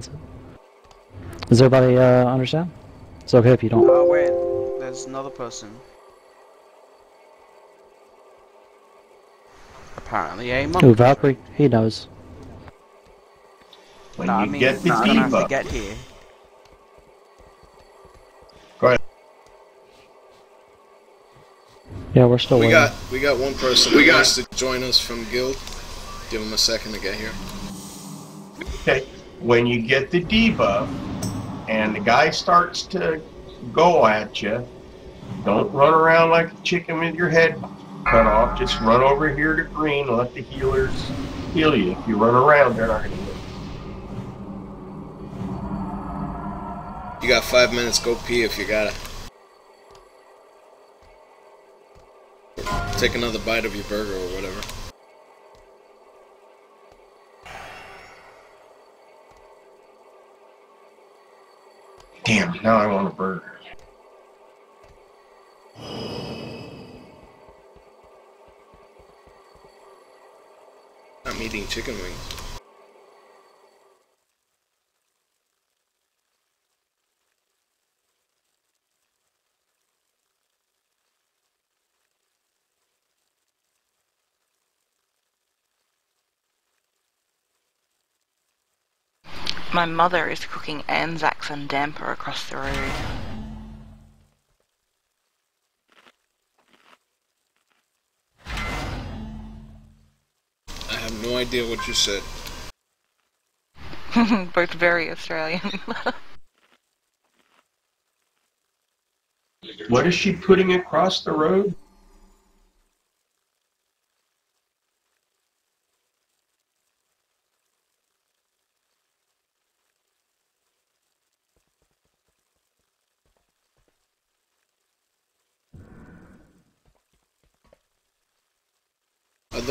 That's it. Does everybody uh, understand? It's okay if you don't. Oh wait, there's another person. Apparently a monk. Ooh, Valkyrie, he knows. When No, I you mean, get the I'm gonna have to get here. Yeah, we're still We waiting. got we got one person who wants to join us from guild. Give him a second to get here. okay, when you get the debuff, and the guy starts to go at you, don't run around like a chicken with your head cut off. Just run over here to green and let the healers heal you. If you run around, they're not going to. You got five minutes. Go pee if you got it. Take another bite of your burger or whatever. Damn! Now I want a burger. I'm eating chicken wings. My mother is cooking Anzacs and damper across the road. I have no idea what you said. Both very Australian. What is she putting across the road?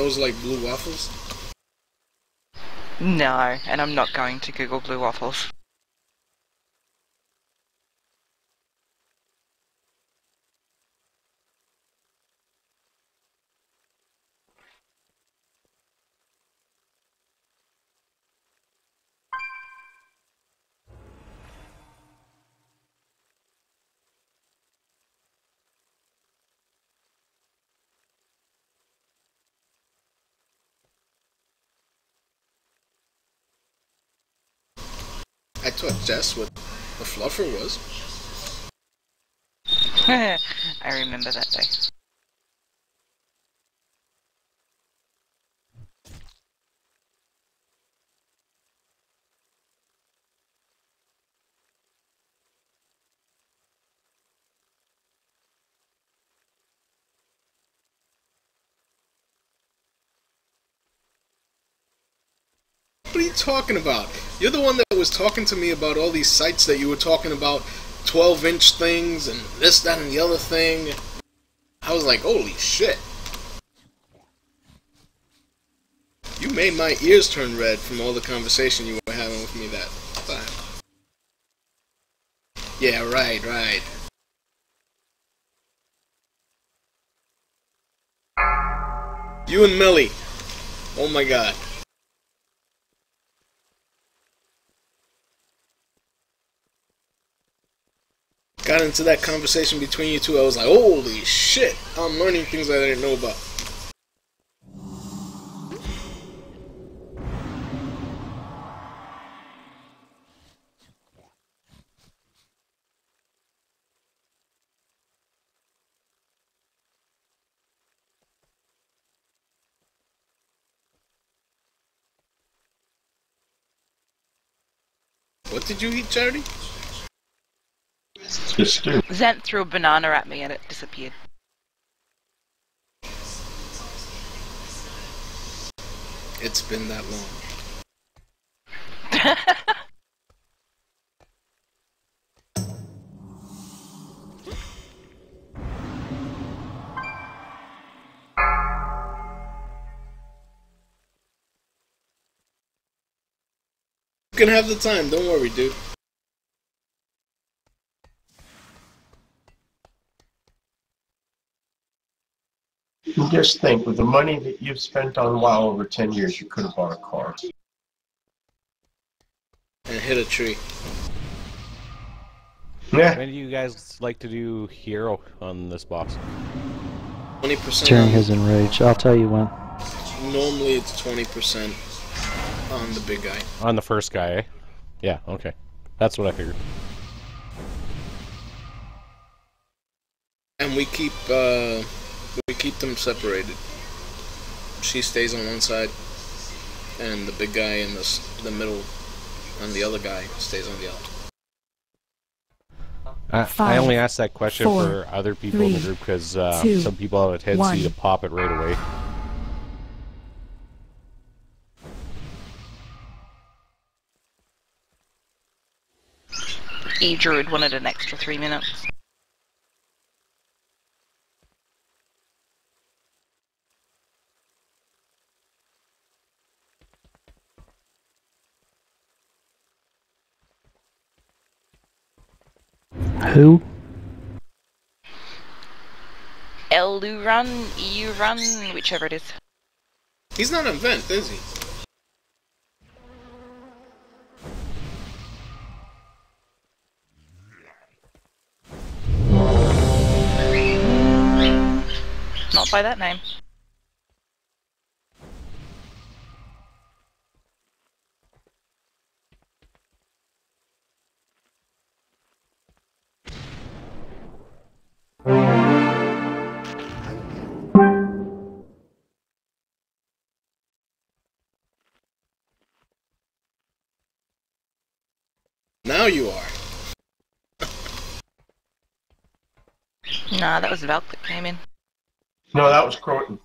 Those like blue waffles? no, and I'm not going to Google blue waffles. I what a fluffer was. I remember that day. Talking about? You're the one that was talking to me about all these sites that you were talking about, 12 inch things and this, that, and the other thing. I was like, holy shit. You made my ears turn red from all the conversation you were having with me that time. Yeah, right, right. You and Millie. Oh my god. Got into that conversation between you two, I was like, holy shit, I'm learning things I didn't know about. What did you eat, Charity? The stew. Zant threw a banana at me and it disappeared. It's been that long. You can have the time, don't worry, dude. And Just think, with the money that you've spent on WoW over 10 years, you could have bought a car. and hit a tree. Yeah. When do you guys like to do hero on this boss? Twenty percent. During his enrage. I'll tell you when. Normally it's twenty percent on the big guy. On the first guy, eh? Yeah, okay. That's what I figured. And we keep uh, we keep them separated. She stays on one side, and the big guy in the the middle, and the other guy stays on the other. I, I only asked that question four, for other people in the group because uh, two, some people have a tendency one. to pop it right away. E Druid wanted an extra three minutes. Who? Elu run, EU run, whichever it is. He's not on vent, is he? Not by that name. You are. Nah, that was Valk that came in. No, that was Croton.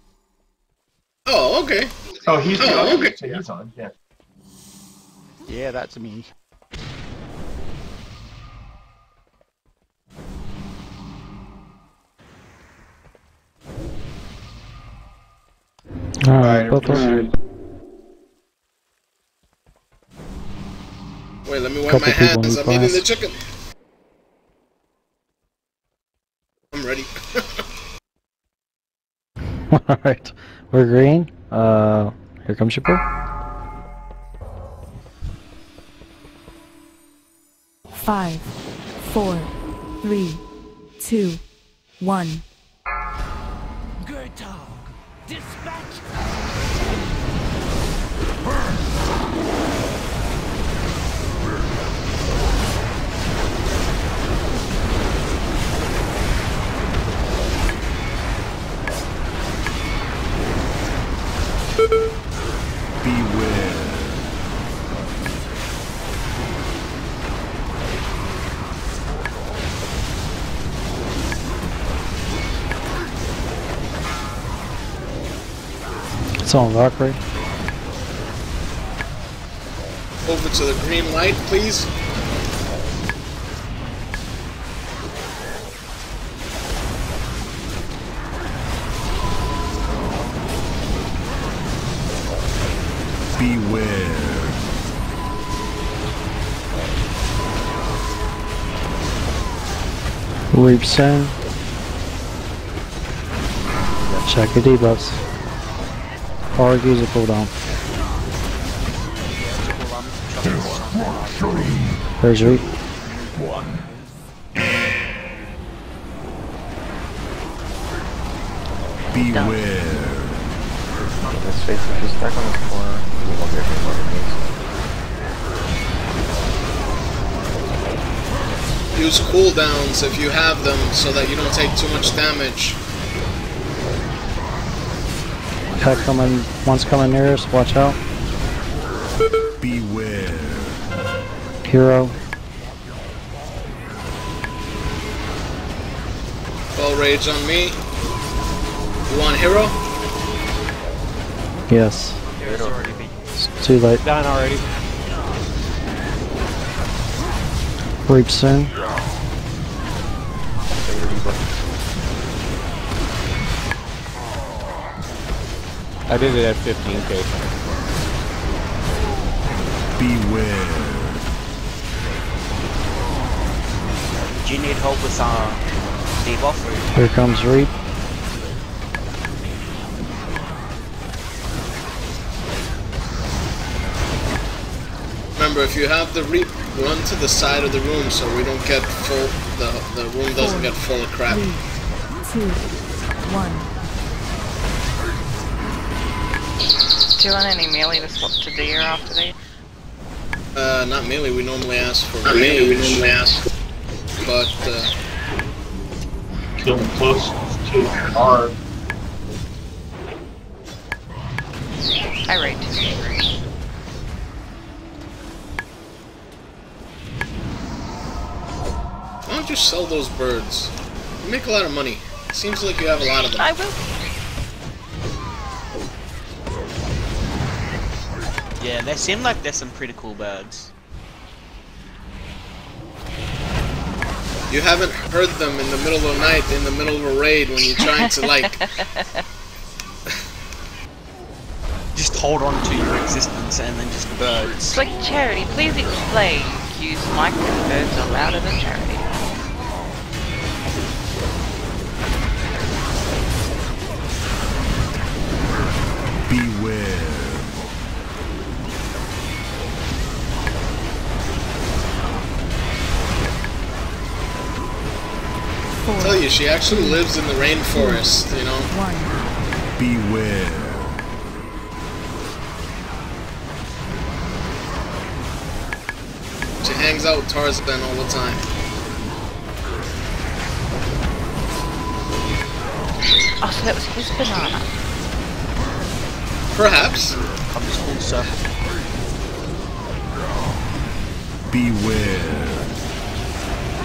Oh, okay. Oh, he's Oh, on. okay. So he's on. Yeah. Yeah, that's me. Alright, both of everybody. them. Wait, let me wipe my people in hands. I'm eating the chicken. I'm ready. Alright. We're green. Uh, here comes your boo. Five, four, three, two, one. It's on Valkyrie. Over to the green light, please. Beware. Reap soon. Check your debuffs. Or use a cooldown. There's Reap. Beware. Use cooldowns if you have them so that you don't take too much damage. Cut coming. One's coming near us. Watch out. Beware. Hero. Ball rage on me. You want hero? Yes. It's too late. Done already. Reap soon. I did it at 15k. Beware. Do you need help with uh, debuff? Here comes Reap. Remember, Remember, if you have the reap, run to the side of the room so we don't get full. The the room doesn't get full of crap. Three, two, one. Do you want any melee to swap to Dia after these? Uh, not melee. We normally ask for range. We normally ask, but uh, Kill them close to the hard. I rate. why don't you sell those birds? You make a lot of money. Seems like you have a lot of them. I will. They seem like they're some pretty cool birds. You haven't heard them in the middle of the night, in the middle of a raid, when you're trying to like. Just hold on to your existence and then just birds. It's like charity. Please explain. Use microphones are louder than charity. Four, tell you, she actually lives in the rainforest. You know. one. Beware. She hangs out with Tarzan all the time. Oh, so that was his banana. Perhaps. Comes full circle.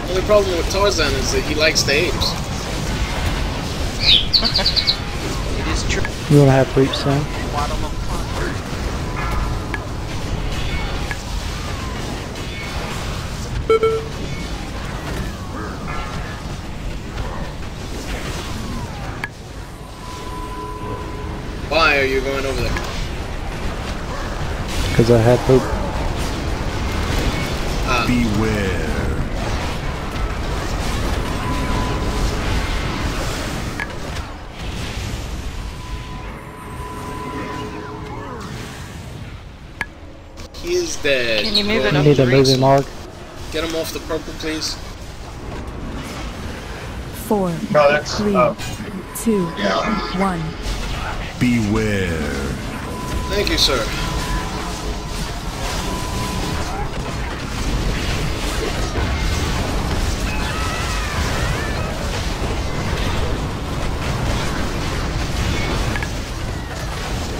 Beware. Only problem with Tarzan is that he likes the apes. It is true. You wanna have reap soon? Why don't I climb? Why are you going over there? Because I had hope. Ah, Beware. Dead. Can you move Go it You up need to move reach? him, Mark. Get him off the purple, please. Four, No, that's three, uh, two, yeah. one. Beware. Thank you, sir.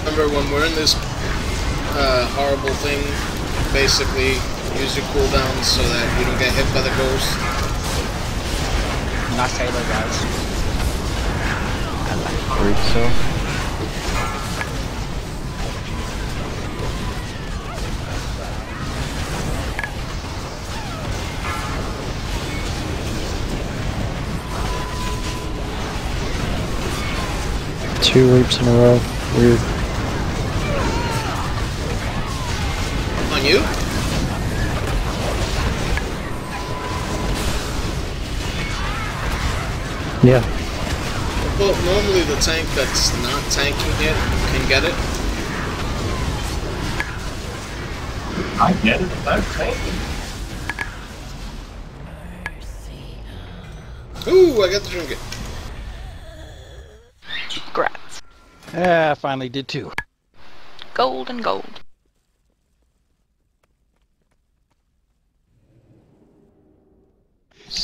Remember when we're in this uh, horrible thing, basically use your cooldowns so that you don't get hit by the ghost. Nice halo, guys. Read so. Two reaps in a row. Weird. Yeah. Well, normally the tank that's not tanking it can get it. I get it. I'm thinking. Ooh, I got the trinket. Grats. Yeah, I finally did too. Gold and gold.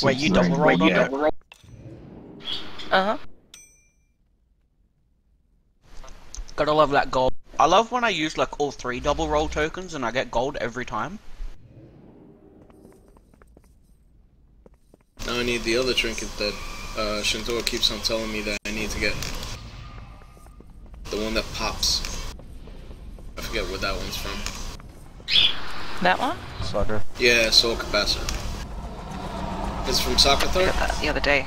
Wait, you double rolled on it? Uh huh. Gotta love that gold. I love when I use like all three double roll tokens and I get gold every time. Now I need the other trinket that uh, Shintoa keeps on telling me that I need to get. The one that pops. I forget where that one's from. That one? Sucker. Yeah, Soul Capacitor. It's from Socrethar? Got that the other day.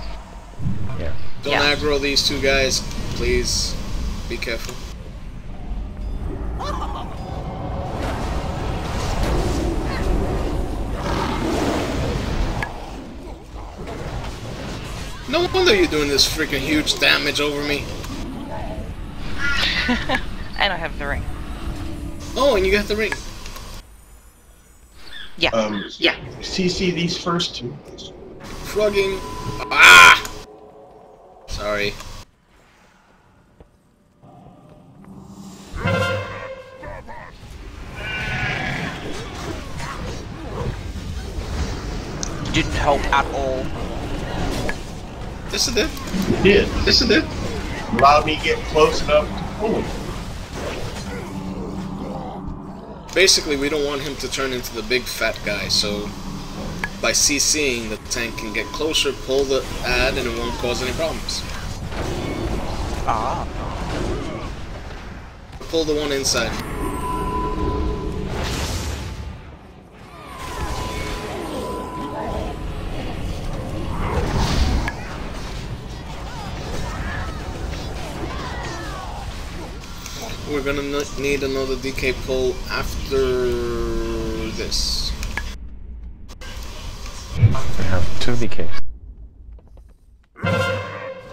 Yeah. Don't Yeah. aggro these two guys. Please be careful. No wonder you're doing this freaking huge damage over me. and I have the ring. Oh, and you got the ring. Yeah. Um, yeah. CC these first two. Plugging. Ah! Sorry. Didn't help at all. This is it. Did. This is it. Allowed me get close enough to pull him. Basically, we don't want him to turn into the big fat guy, so by CCing, the tank can get closer, pull the ad, and it won't cause any problems. Ah. Pull the one inside. We're gonna need another DK pull after this. We have two DKs.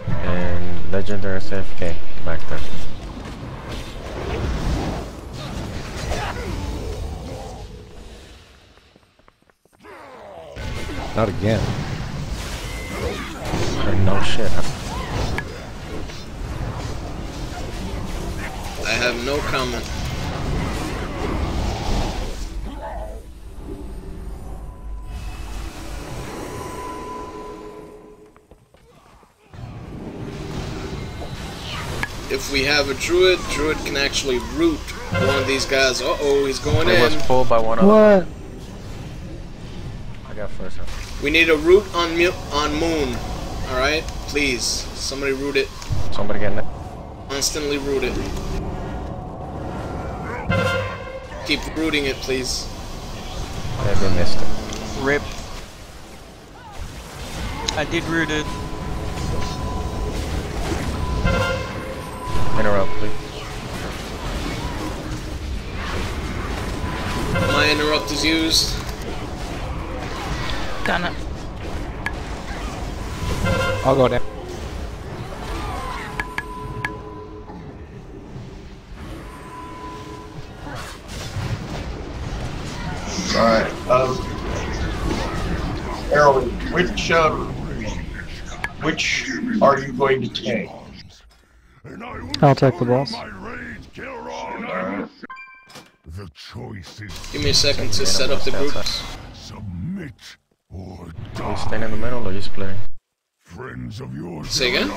And legendary SFK back there. Not again. No shit. I have no comment. We have a druid, druid can actually root one of these guys. Uh oh, he's going It was pulled by one of What? them. I got first. one. We need a root on Mu- on Moon. All right, please, somebody root it. Somebody getting it. Constantly root it. Keep rooting it, please. Maybe missed it. Rip. I did root it. Is used. Done it. I'll go down. Alright, um... Errol, which, um... Which are you going to take? I'll take the boss. The choice is Give me a second to set up the groups. submit or Are we die. staying in the middle or you splitting? Friends of yours Say again?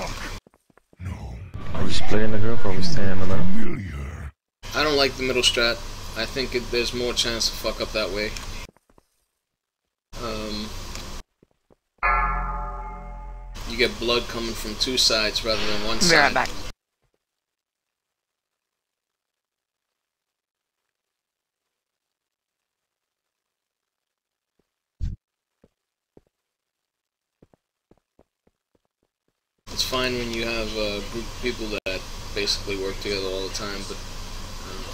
No. Are you splitting the group or are we staying in the middle? familiar. I don't like the middle strat. I think it, there's more chance to fuck up that way. Um, you get blood coming from two sides rather than one Be side. right back. It's fine when you have a group of people that basically work together all the time, but um,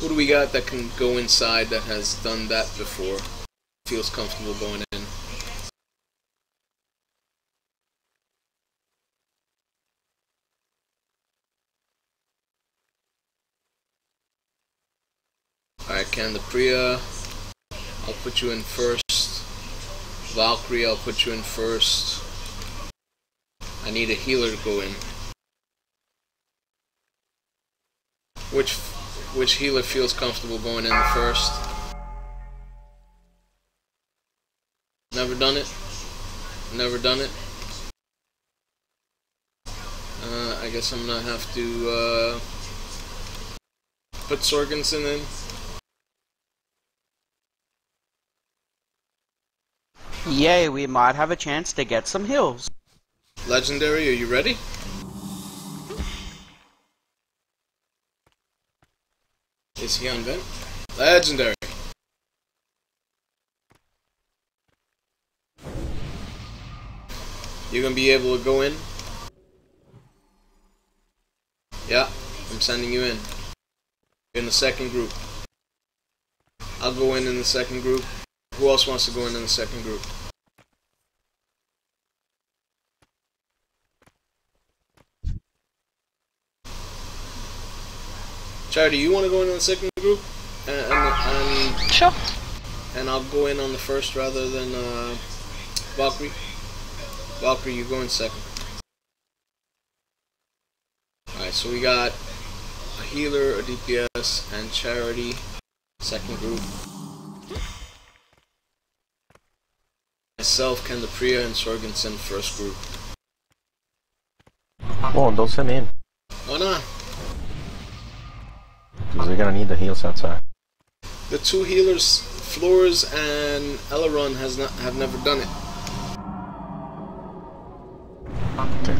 who do we got that can go inside that has done that before? Feels comfortable going in. Alright, Canada Priya. I'll put you in first. Valkyrie, I'll put you in first. I need a healer to go in. Which which healer feels comfortable going in first? Never done it? Never done it? Uh, I guess I'm gonna have to uh, put Sorgensen in. Yay, we might have a chance to get some hills. Legendary, are you ready? Is he on vent? Legendary. You're gonna be able to go in? Yeah, I'm sending you in. In the second group. I'll go in in the second group. Who else wants to go in in the second group? Charity, you want to go in on the second group? And, and, and, Sure. and I'll go in on the first rather than uh, Valkyrie. Valkyrie, you go in second. Alright, so we got a healer, a DPS, and Charity, second group. Myself, Kenda Priya, and Sorgensen, first group. Whoa, don't send me in. Why not? Because we're gonna need the heals outside. The two healers, Flores and Eleron, has not have never done it. Okay.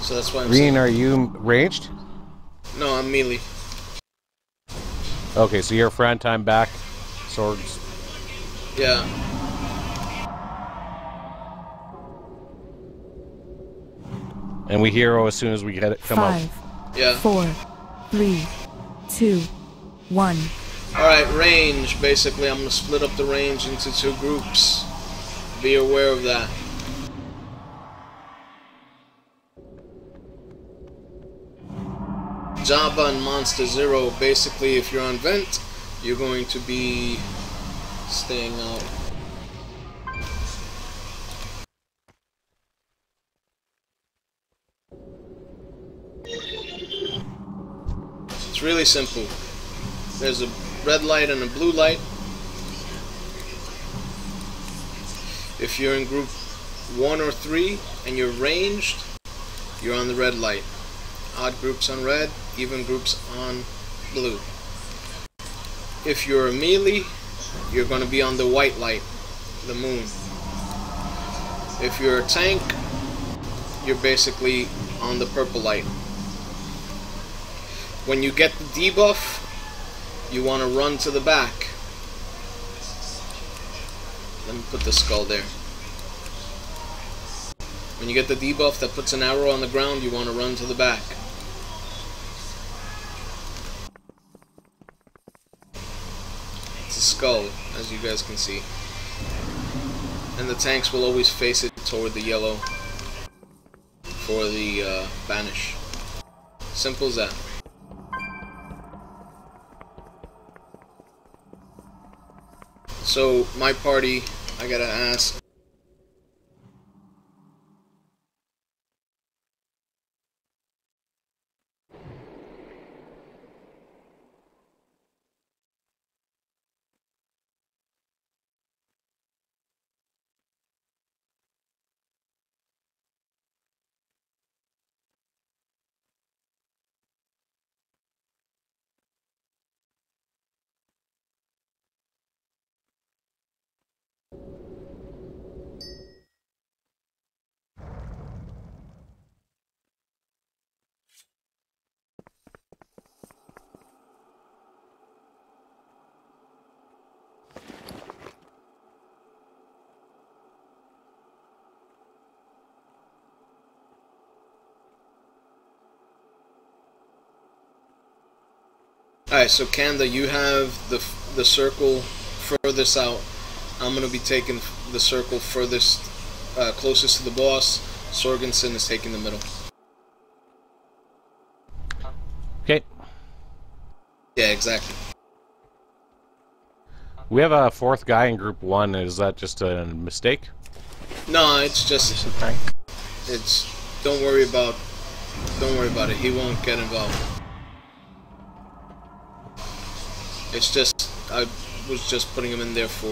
So that's why I'm Green, are you ranged? No, I'm melee. Okay, so you're front time back. Swords. Yeah. And we hero as soon as we get it come Five, out. Yeah. four, three, two, one. Alright, range. Basically, I'm going to split up the range into two groups. Be aware of that. Java and Monster Zero, basically, if you're on vent, you're going to be staying out. It's really simple. There's a red light and a blue light. If you're in group 1 or 3 and you're ranged, you're on the red light. Odd groups on red, even groups on blue. If you're a melee, you're going to be on the white light, the moon. If you're a tank, you're basically on the purple light. When you get the debuff, you want to run to the back. Let me put the skull there. When you get the debuff that puts an arrow on the ground, you want to run to the back. It's a skull, as you guys can see. And the tanks will always face it toward the yellow for the uh, banish. Simple as that. So, my party, I gotta ask. Alright, so Kanda, you have the the circle furthest out. I'm gonna be taking the circle furthest, uh, closest to the boss. Sorgensen is taking the middle. Okay. Yeah, exactly. We have a fourth guy in group one. Is that just a mistake? No, it's just Just a tank. it's. Don't worry about. Don't worry about it. He won't get involved. It's just I was just putting him in there for.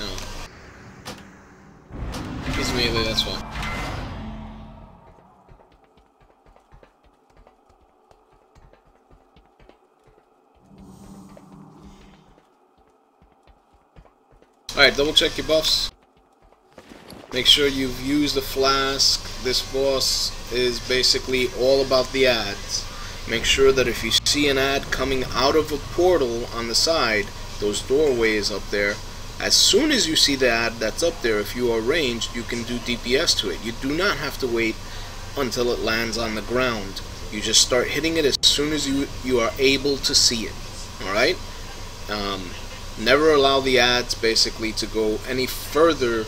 No. He's melee. That's why. Alright, double check your buffs. Make sure you've used the flask. This boss is basically all about the ads. Make sure that if you see an ad coming out of a portal on the side, those doorways up there, as soon as you see the ad that's up there, if you are ranged, you can do DPS to it. You do not have to wait until it lands on the ground. You just start hitting it as soon as you you are able to see it. Alright? Um, never allow the ads basically to go any further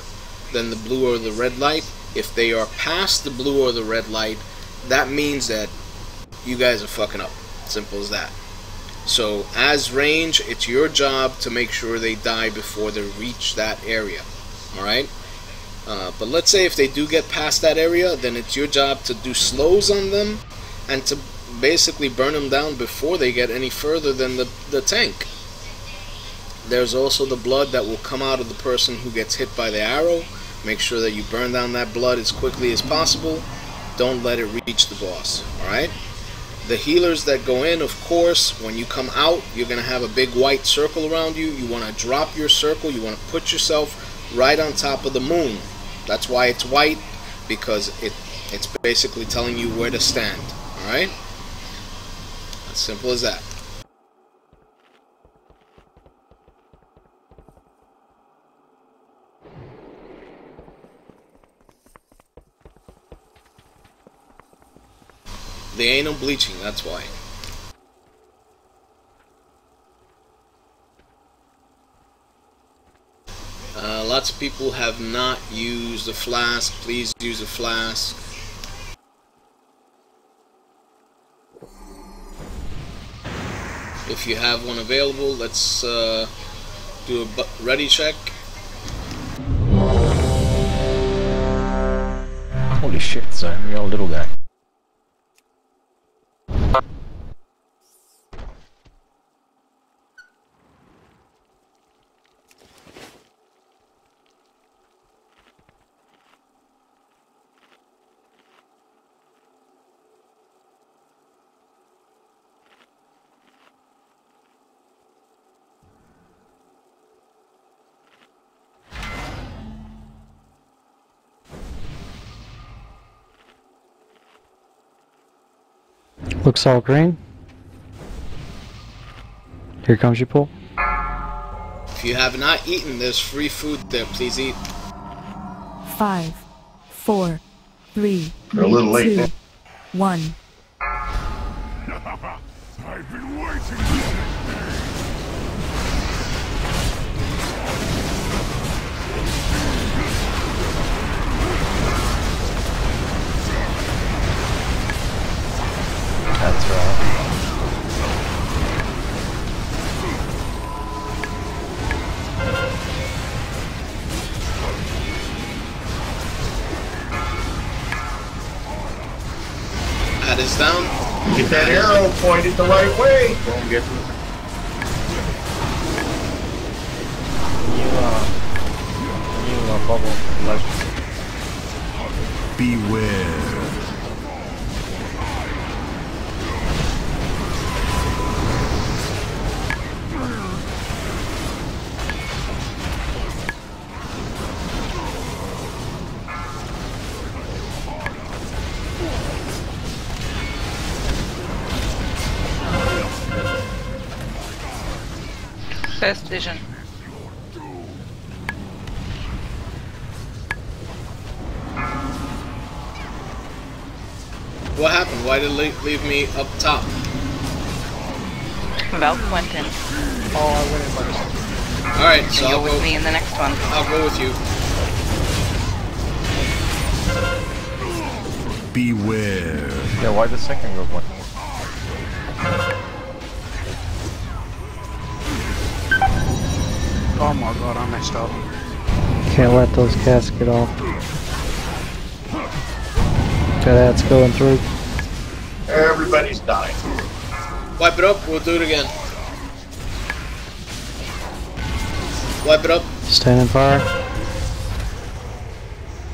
than the blue or the red light. If they are past the blue or the red light, that means that you guys are fucking up. Simple as that. So, as range, it's your job to make sure they die before they reach that area. Alright? Uh, but let's say if they do get past that area, then it's your job to do slows on them and to basically burn them down before they get any further than the, the tank. There's also the blood that will come out of the person who gets hit by the arrow. Make sure that you burn down that blood as quickly as possible. Don't let it reach the boss. Alright? The healers that go in, of course, when you come out, you're going to have a big white circle around you. You want to drop your circle. You want to put yourself right on top of the moon. That's why it's white, because it it's basically telling you where to stand. Alright? As simple as that. They ain't no bleaching, that's why. Uh, lots of people have not used a flask. Please use a flask. If you have one available, let's uh, do a ready check. Holy shit, Zion, you're a little guy. Looks all green. Here comes your pull. If you have not eaten, there's free food there. Please eat. Five, four, three, They're a little late two, now. one. Pointed the right way. Beware. Leave me up top? Valk went in. Alright, so and I'll you're with me in the next one. I'll go with you. Beware. Yeah, why the second group one? Oh my god, I messed up. Can't let those cats get off. Got ads going through. Wipe it up, we'll do it again. Wipe it up, Standing fire.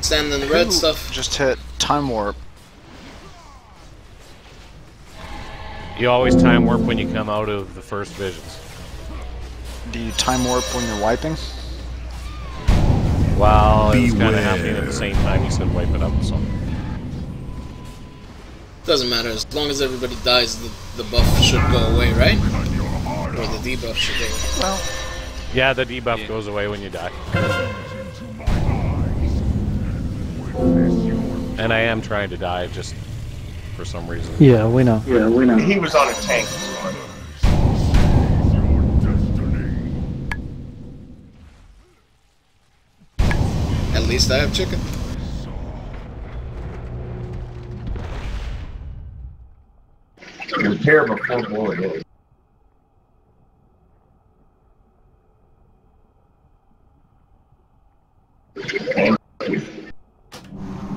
stand in the red stuff. Just hit time warp. You always time warp when you come out of the first visions. Do you time warp when you're wiping? Wow, it was kind of happening at the same time you said wipe it up, so. Doesn't matter, as long as everybody dies, the, the buff should go away, right? Or the debuff should go away. Well, Yeah, the debuff goes away when you die. And I am trying to die just for some reason. Yeah, we know. Yeah, we know. He was on a tank. At least I have chicken. Repair before blowing in. And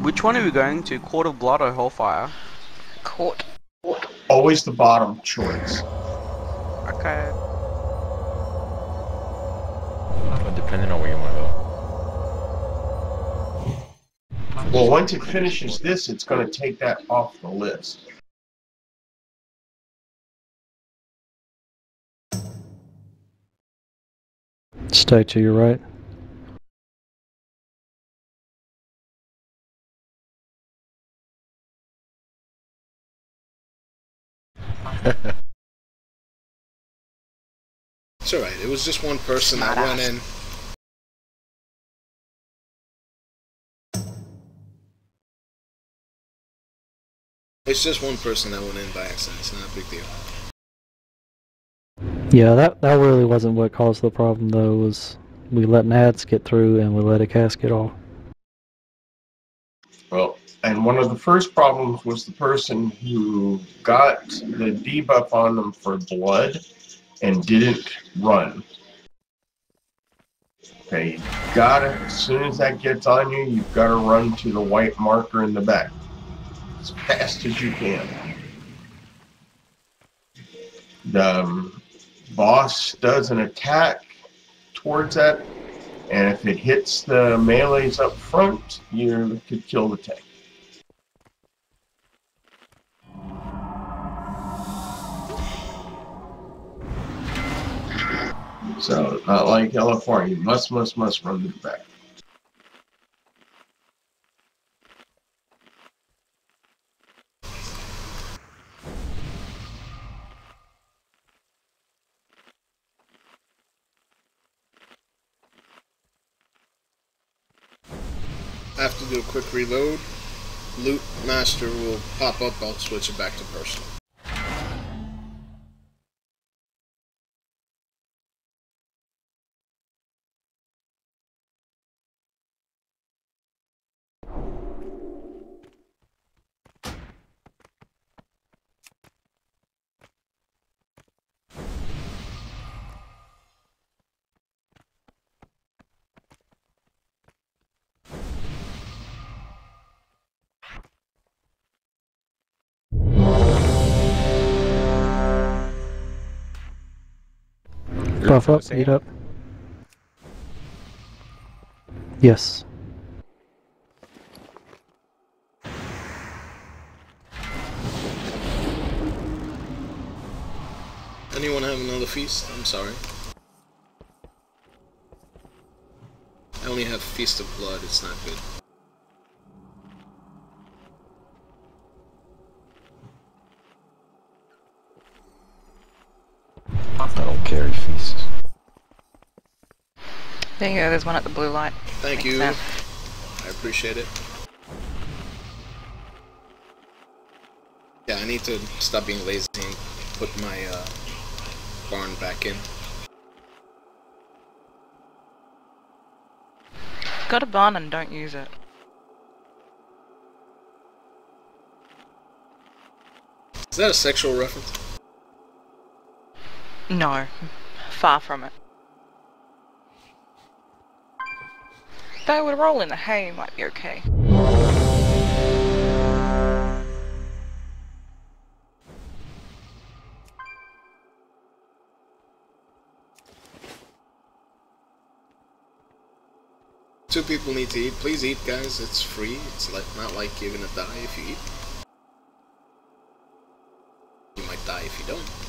Which one are we going to? Court of Blood or Hellfire? Court. always the bottom choice. Okay. Depending on where you want to go. Well, once it finishes this, it's going to take that off the list. Stay to your right. It's alright. It was just one person that went in. It's just one person that went in by accident. It's not a big deal. Yeah, that that really wasn't what caused the problem though. Was we let Nads get through and we let a casket off. Well, and one of the first problems was the person who got the debuff on them for blood and didn't run. Okay, you gotta, as soon as that gets on you, you've gotta run to the white marker in the back as fast as you can. The um, boss does an attack towards that, and if it hits the melees up front, you could kill the tank. So, not like LFR, you must, must, must run to the back. Do a quick reload. Loot Master will pop up. I'll switch it back to personal. Buff up, eat up. Yes. Anyone have another feast? I'm sorry. I only have Feast of Blood. It's not good. There you go, there's one at the blue light. Thank you. I appreciate it. Yeah, I need to stop being lazy and put my uh, barn back in. Got a barn and don't use it. Is that a sexual reference? No, far from it. Though with a roll in the hay, might be okay. Two people need to eat. Please eat, guys. It's free. It's like not like you're gonna die if you eat. You might die if you don't.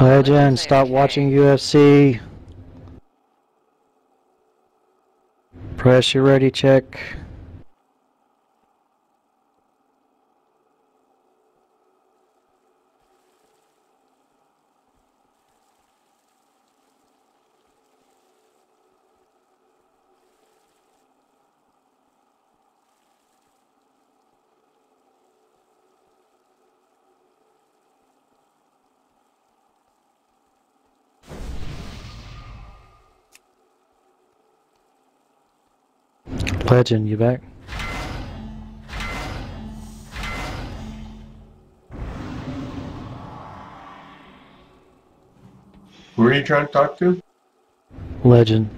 Legend, stop watching UFC. Press your ready check. Legend, you back? Who are you trying to talk to? Legend.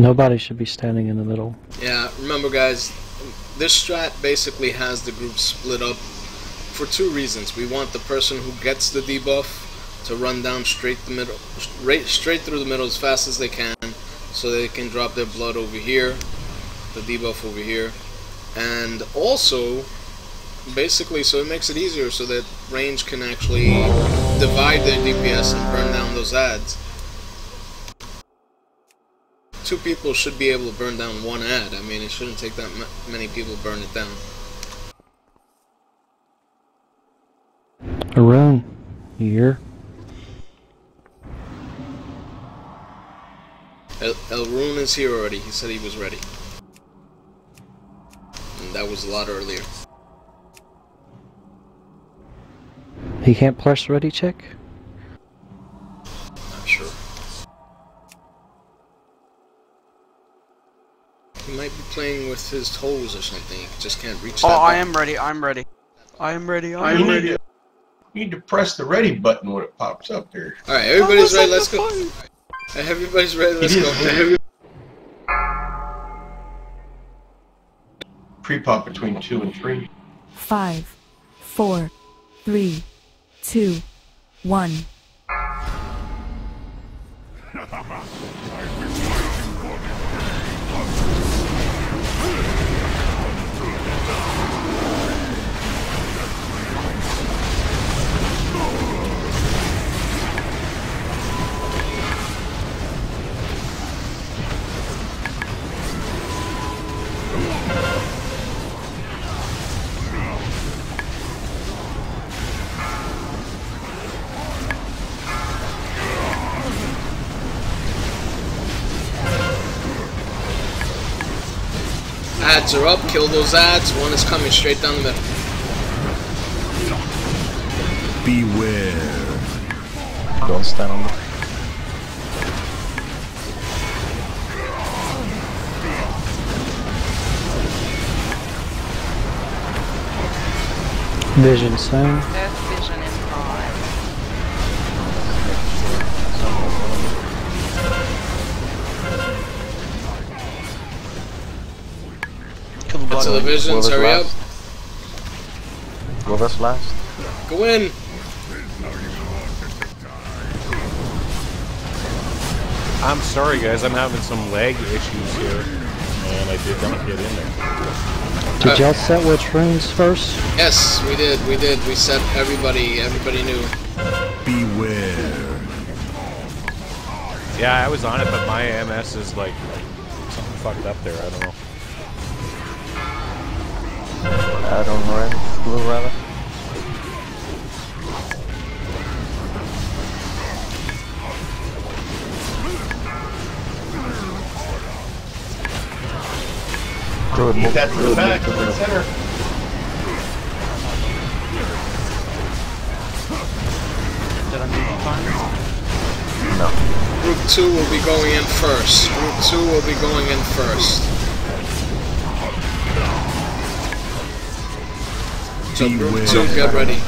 Nobody should be standing in the middle. Yeah, remember guys, this strat basically has the group split up for two reasons. We want the person who gets the debuff to run down straight the middle, straight, straight through the middle as fast as they can, so they can drop their blood over here, the debuff over here, and also basically so it makes it easier so that range can actually divide their DPS and burn down those ads. Two people should be able to burn down one ad. I mean, it shouldn't take that ma- many people to burn it down. Arun, you here? El, El Rune is here already. He said he was ready. And that was a lot earlier. He can't press ready check? Not sure. He might be playing with his toes or something. He just can't reach Oh, that I button. am ready. I'm ready. I am ready. I am need ready. to, you need to press the ready button when it pops up there. Alright, everybody's Oh, ready. Let's go. the fun? Everybody's ready. Let's go. is. Pre-pop between two and three. Five, four, three, two, one. Ads are up. Kill those ads. One is coming straight down the middle. Beware. Don't stand on the. Vision soon. Earth To the visions. Will this Hurry up. last? Will this last? Go in. I'm sorry, guys. I'm having some lag issues here, and I did not get in there. Did y'all set which runes first? Yes, we did. We did. We set everybody. Everybody knew. Beware. Yeah, I was on it, but my MS is like something fucked up there. I don't know. I don't know. Red. Blue rather. Druid, Keep move, that to the back, to to the the center. Did I move in time? No. Group two will be going in first. Group two will be going in first. So group get ready.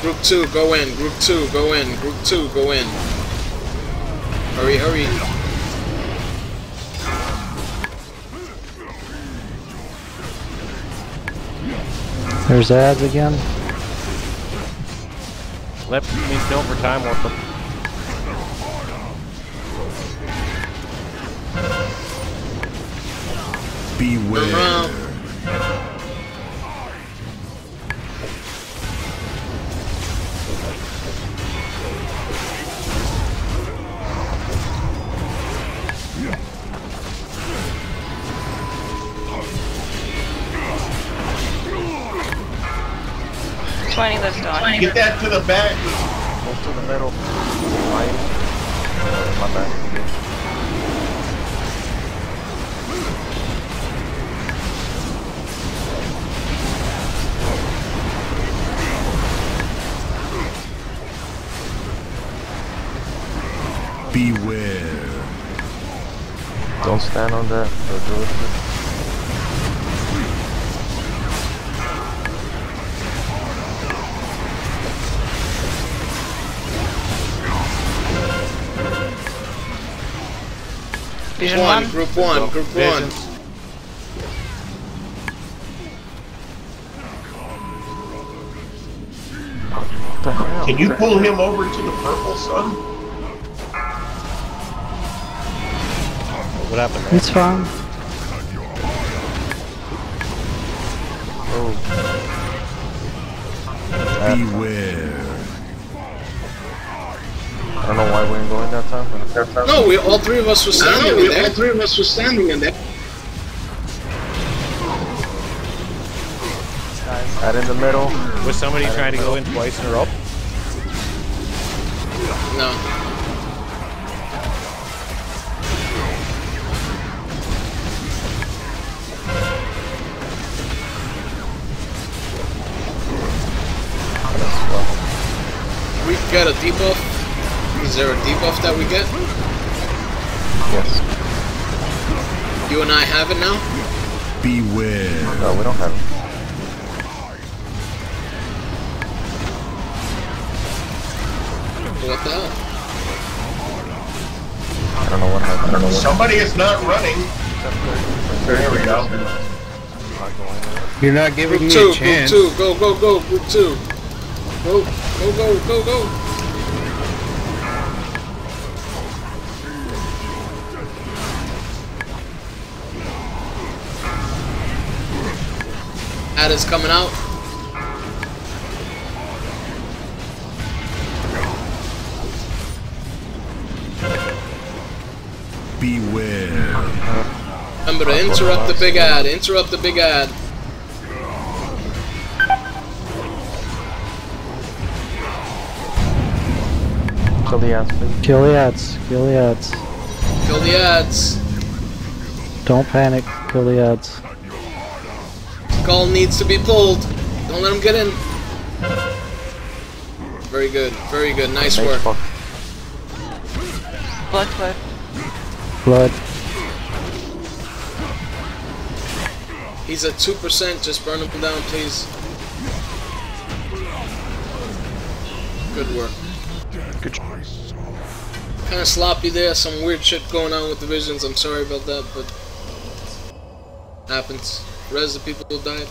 Group two, go in. Group two, go in. Group two, go in. Hurry, hurry. There's ads again. Left means no for time warp. Beware. Get that to the back. On that. Or do it. Vision One, 1. group one, group one. Visions. What the hell? Can you pull him over to the purple, son? What happened there? It's fine. Oh, Beware. I don't know why we didn't go in that time. No, we all three of us were standing in there. three of us were standing in there. Add in the middle. Was somebody trying to go in twice in a row? No. Got a debuff. Is there a debuff that we get? Yes. You and I have it now? Beware. No, we don't have it. What the hell? I don't know what happened. I don't know what Somebody is not running. There we go. You're not giving Group me two, a chance. group two, go, go, go, group two. Go, go, go, go, go. Ad is coming out. Beware. Remember to interrupt the big ad. Interrupt the big ad. Kill the ass, please. Kill the ads. Kill the ads. Kill the ads. Don't panic. Kill the ads. Call needs to be pulled. Don't let him get in. Very good. Very good. Nice work. fuck. Blood flow. Blood. He's at 2%. Just burn him down, please. Good work. Good job. Kind of sloppy there. Some weird shit going on with the visions. I'm sorry about that, but happens. Res the people who died.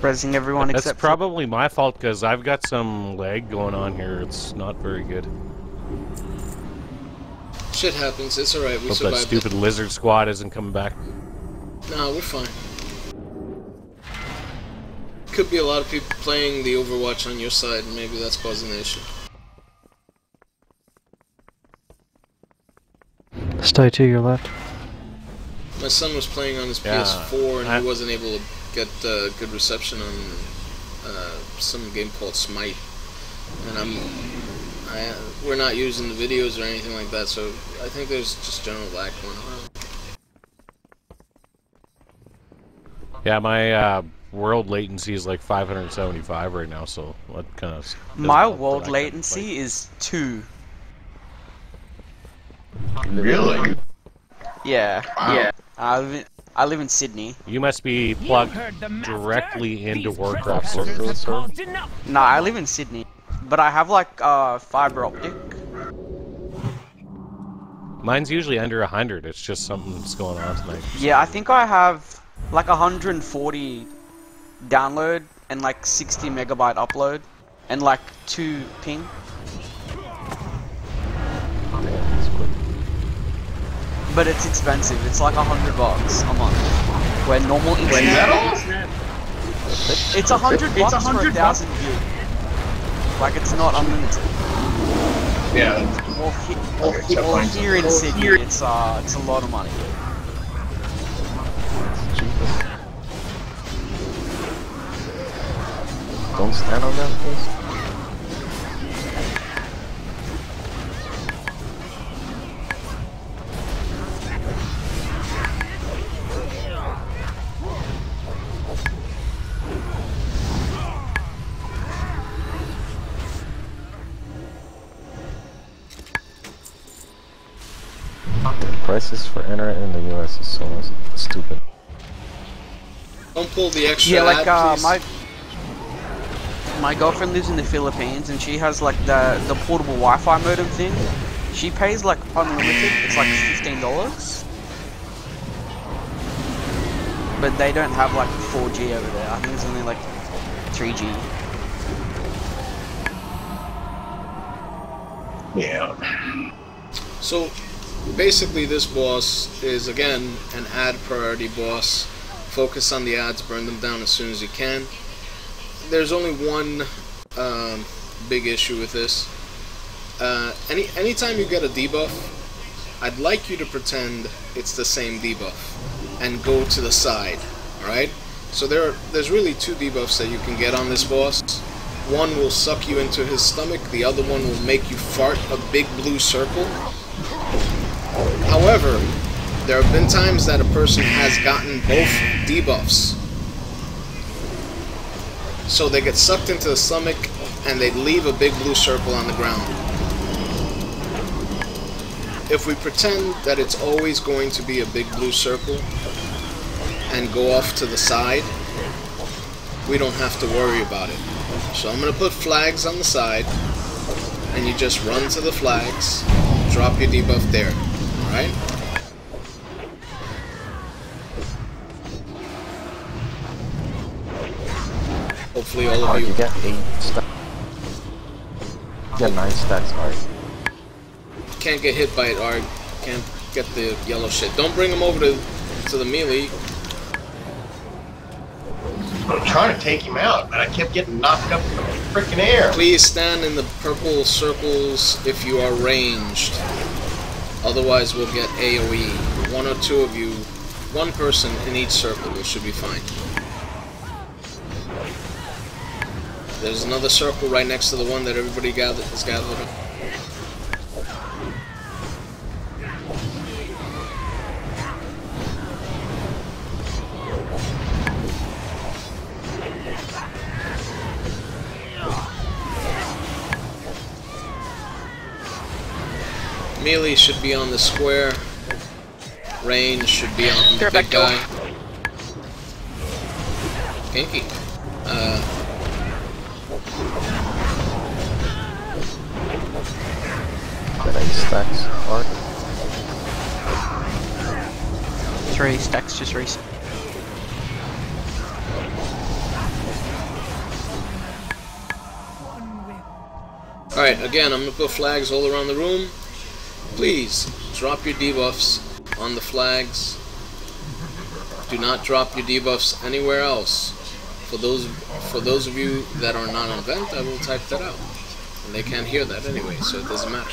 Resing everyone That's except for probably my fault because I've got some lag going on here. It's not very good. Shit happens. It's alright. We Hope that stupid it. lizard squad isn't coming back. Nah, we're fine. Could be a lot of people playing the Overwatch on your side, and maybe that's causing the issue. Stay to your left. My son was playing on his Yeah, PS4, and I- he wasn't able to get uh, good reception on uh, some game called Smite. And I'm, I, we're not using the videos or anything like that, so I think there's just general lag going on. Yeah, my uh, world latency is like 575 right now, so that kind of. my world latency is two. Really? Yeah. Yeah. I live in, I live in Sydney. You must be plugged directly into Warcraft servers. No, I live in Sydney, but I have like uh fiber optic. Mine's usually under 100. It's just something's going on tonight. Yeah, I think I have like 140 download and like 60 megabyte upload and like two ping. But it's expensive. It's like a hundred bucks a month. Where normal internet. It's a hundred bucks for a hundred thousand gig. Like it's not unlimited. Yeah. Well, he, Okay, well, so here in fine. Sydney, it's uh, it's a lot of money. Don't stand on them, please. The prices for internet in the US is so stupid. Don't pull the extra Yeah, like ad, uh, my my girlfriend lives in the Philippines and she has like the the portable Wi-Fi modem thing. She pays like unlimited. It's like fifteen dollars. But they don't have like 4G over there. I think it's only like 3G. Yeah. So basically, this boss is again an ad priority boss. Focus on the ads, burn them down as soon as you can. There's only one um, big issue with this. Uh, any anytime you get a debuff, I'd like you to pretend it's the same debuff and go to the side. All right. So there, are, there's really two debuffs that you can get on this boss. One will suck you into his stomach. The other one will make you fart a big blue circle. However, there have been times that a person has gotten both debuffs. So they get sucked into the stomach and they leave a big blue circle on the ground. If we pretend that it's always going to be a big blue circle and go off to the side, we don't have to worry about it. So I'm going to put flags on the side and you just run to the flags, drop your debuff there. Alright? Hopefully all of Art, you you get 8 stacks. Get 9 stacks, Art. can't get hit by it, Arg. Can't get the yellow shit. Don't bring him over to, to the melee. I'm trying to take him out, but I kept getting knocked up in the freaking air. Please stand in the purple circles if you are ranged. Otherwise, we'll get AoE. One or two of you, one person in each circle, we should be fine. There's another circle right next to the one that everybody gathered, is gathered. Melee should be on the square. Range should be on the big back door. guy. Kinky. Uh, Get 8 stacks, Art. Three stacks just recent. Alright, again, I'm gonna put flags all around the room. Please, drop your debuffs on the flags. Do not drop your debuffs anywhere else. For those for those of you that are not on vent, I will type that out. And they can't hear that anyway, so it doesn't matter.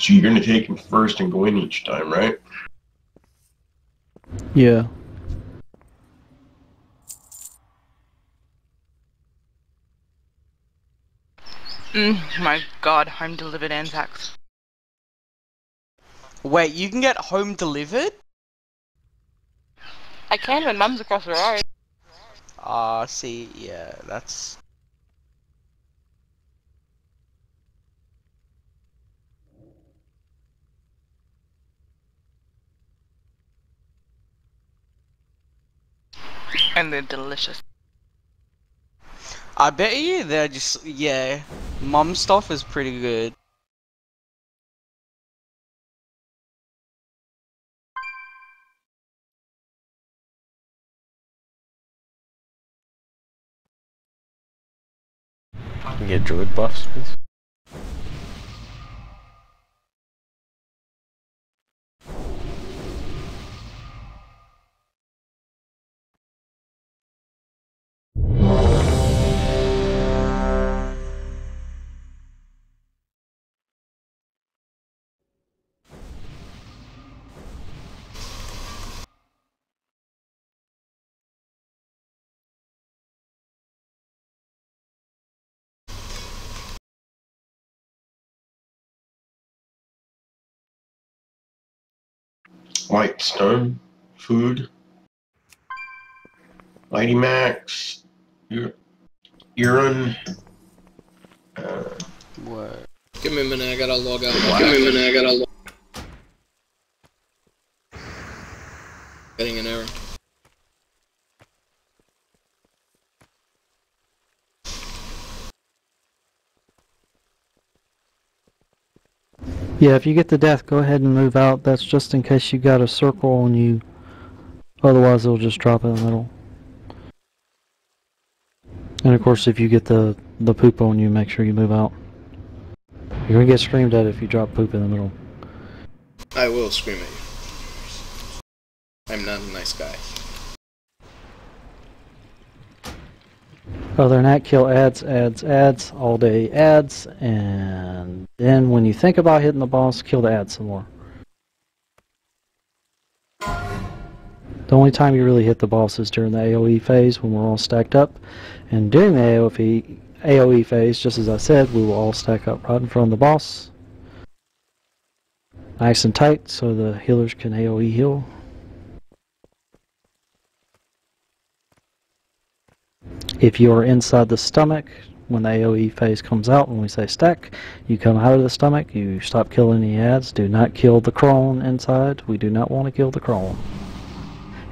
So you're going to take him first and go in each time, right? Yeah. Mm, my god, home delivered Anzacs. Wait, you can get home delivered? I can when mum's across the road. Ah, see, yeah, that's And they're delicious. I bet you they're just yeah. Mum stuff is pretty good. Can we get druid buffs, please? White stone, food. Lady Max, U- urine. Uh, What? Give me a minute, I gotta log out. Give me a minute, I gotta log out. Getting an error. Yeah, if you get the death, go ahead and move out. That's just in case you got a circle on you. Otherwise, it'll just drop in the middle. And of course, if you get the the poop on you, make sure you move out. You're gonna get screamed at if you drop poop in the middle. I will scream at you. I'm not a nice guy. Other than that, kill ads, ads, ads, all day ads, and then when you think about hitting the boss, kill the ads some more. The only time you really hit the boss is during the AoE phase when we're all stacked up. And during the AoE, AoE phase, just as I said, we will all stack up right in front of the boss. Nice and tight so the healers can AoE heal. If you are inside the stomach, when the AoE phase comes out, when we say stack, you come out of the stomach, you stop killing the ads. Do not kill the crone inside. We do not want to kill the crone.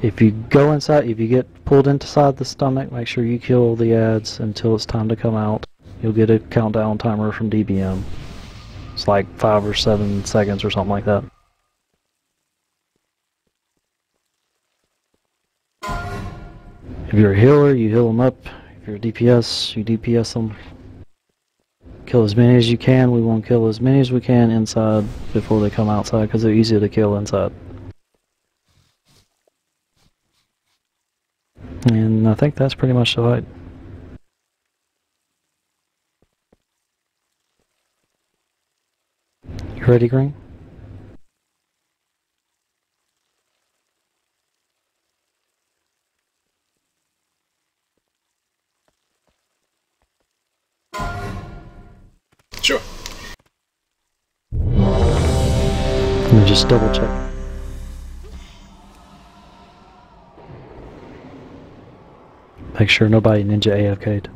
If you go inside, if you get pulled inside the stomach, make sure you kill the ads until it's time to come out. You'll get a countdown timer from DBM. It's like five or seven seconds or something like that. If you're a healer, you heal them up. If you're a DPS, you DPS them. Kill as many as you can. We want to kill as many as we can inside before they come outside because they're easier to kill inside. And I think that's pretty much the fight. You ready, Green? Let me just double check. Make sure nobody ninja AFK'd.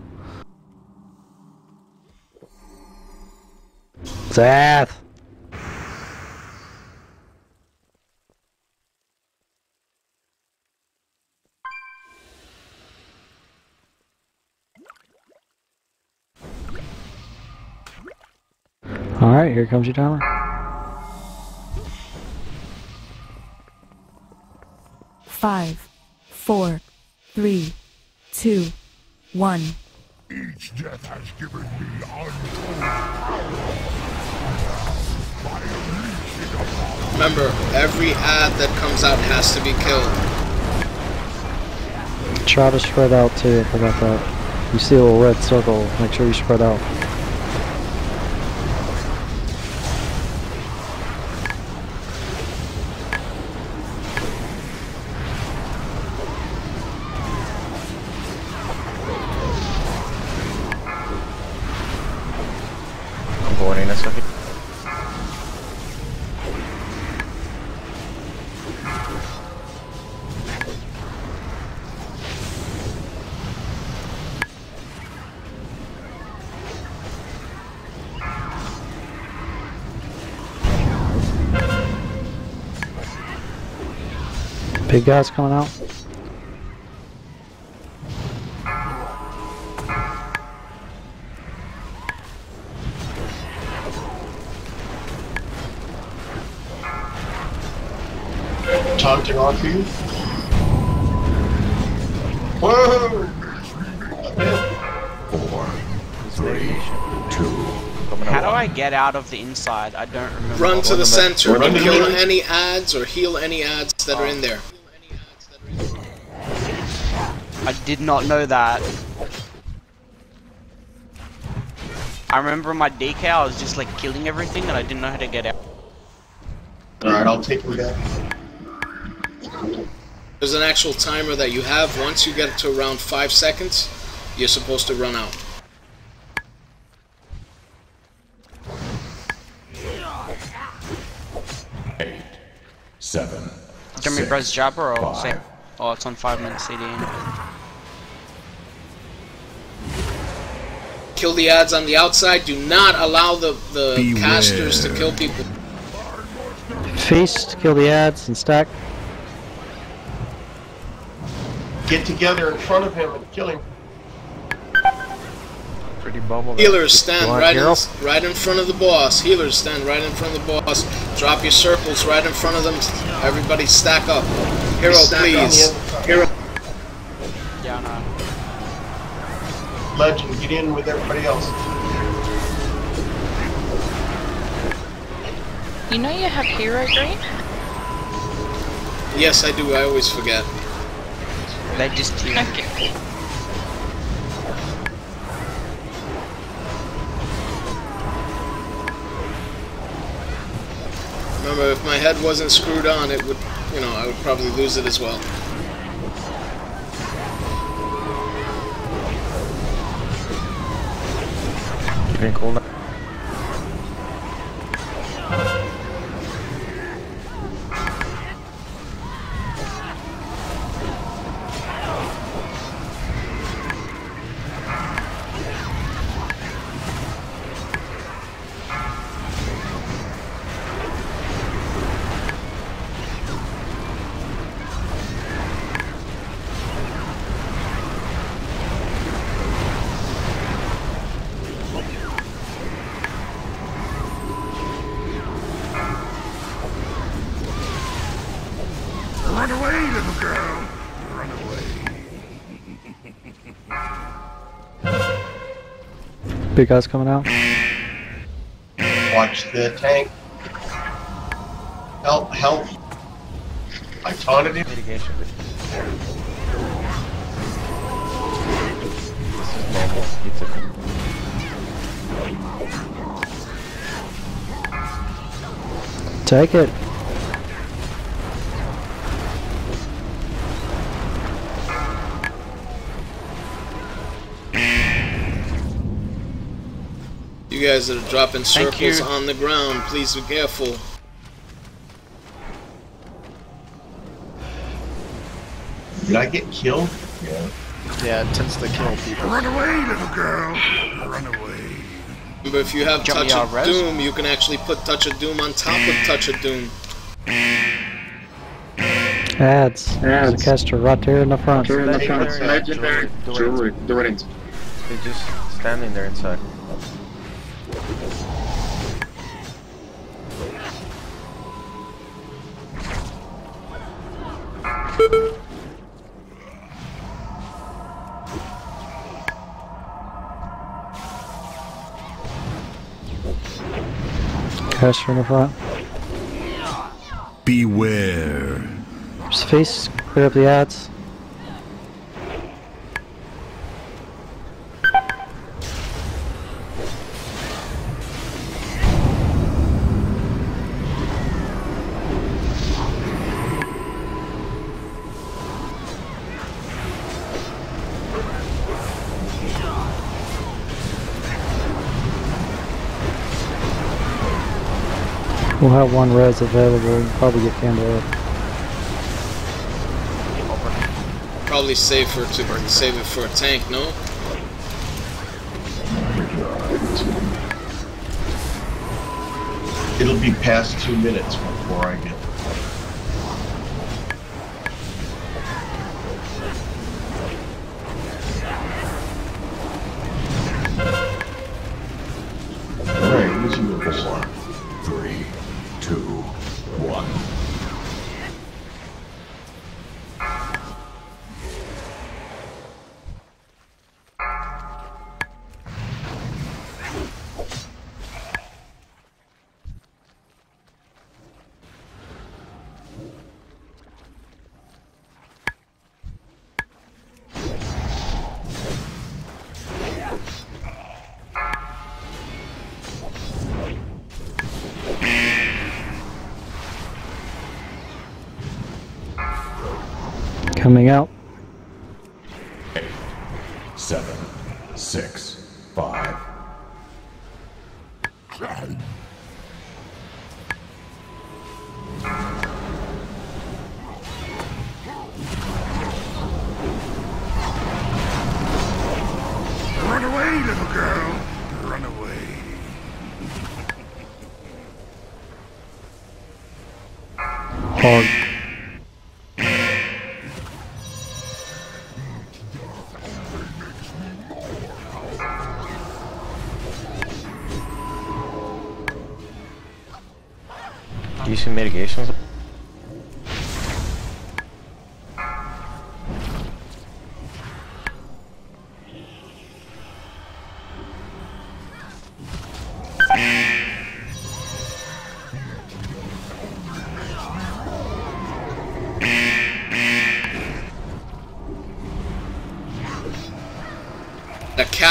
Zath! Alright, here comes your timer. Five, four, three, two, one. Each death has given me Remember, every ad that comes out has to be killed. Try to spread out too, I forgot that. You see a little red circle, make sure you spread out. Big guys coming out. taunting off you. Whoa! Four, three, two. How do I get out of the inside? I don't remember. Run to the center Run to kill any ads or heal any ads that are in there. Did not know that. I remember my DK, I was just like killing everything and I didn't know how to get out. Alright, I'll take you back. There's an actual timer that you have. Once you get to around five seconds, you're supposed to run out. Eight, seven, Jimmy Six, Bros Jabber or five. same? Oh, it's on five minutes CD. Kill the ads on the outside. Do not allow the, the Beware. casters to kill people. Feast, kill the ads, and stack. Get together in front of him and kill him. Pretty bubble. Healers stand right in, right in front of the boss. Healers stand right in front of the boss. Drop your circles right in front of them. Everybody stack up. Hero, Stack please. Hero. Legend, get in with everybody else. You know you have hero green? Yes, I do. I always forget. They just you. Thank you. Remember, if my head wasn't screwed on, it would, you know, I would probably lose it as well. Keeping cool Big guys coming out. Watch the tank. Help, help. I taunted him. Mitigation. This is normal. It's a Take it. Guys that are dropping circles on the ground, please be careful. Did I get killed? Yeah. Yeah, it tends to kill people. Run away, little girl. Run away. Remember, if you have Jump Touch of Rez? Doom, you can actually put Touch of Doom on top of Touch of Doom. Ads. There's a caster right there in the front. legendary. Jewelry. They're just standing there inside. Caster in the front. Beware. Just feast, clear up the ads. We'll have one res available. We'll probably get Candle up. Probably safer to save it for a tank, no? It'll be past two minutes before I get. Coming out.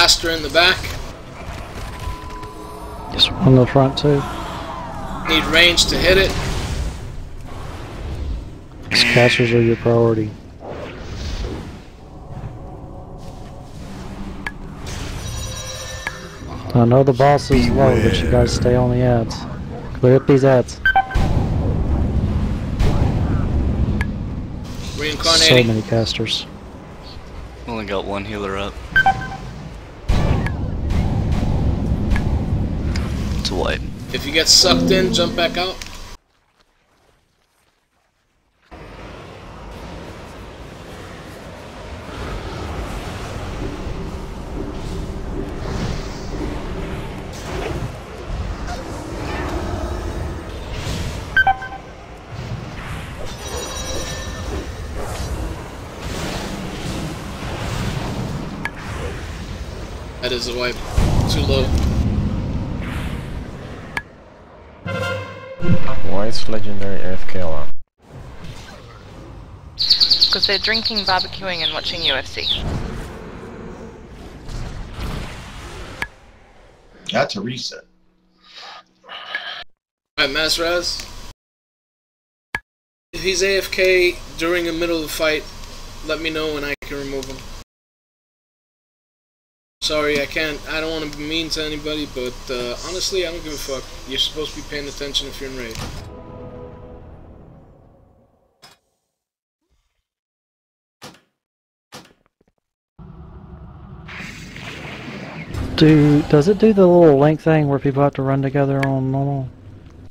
A in the back. Just on the front too. Need range to hit it. These casters are your priority. I know the boss is low, but you guys stay on the ads. Clear up these ads. So many casters. Only got one healer up. If you get sucked in, jump back out. That is a wipe. Because they're drinking, barbecuing, and watching UFC. That's a reset. Alright, Masraz. If he's AFK during the middle of the fight, let me know and I can remove him. Sorry, I can't. I don't want to be mean to anybody, but uh, honestly, I don't give a fuck. You're supposed to be paying attention if you're in raid. Do does it do the little link thing where people have to run together on normal?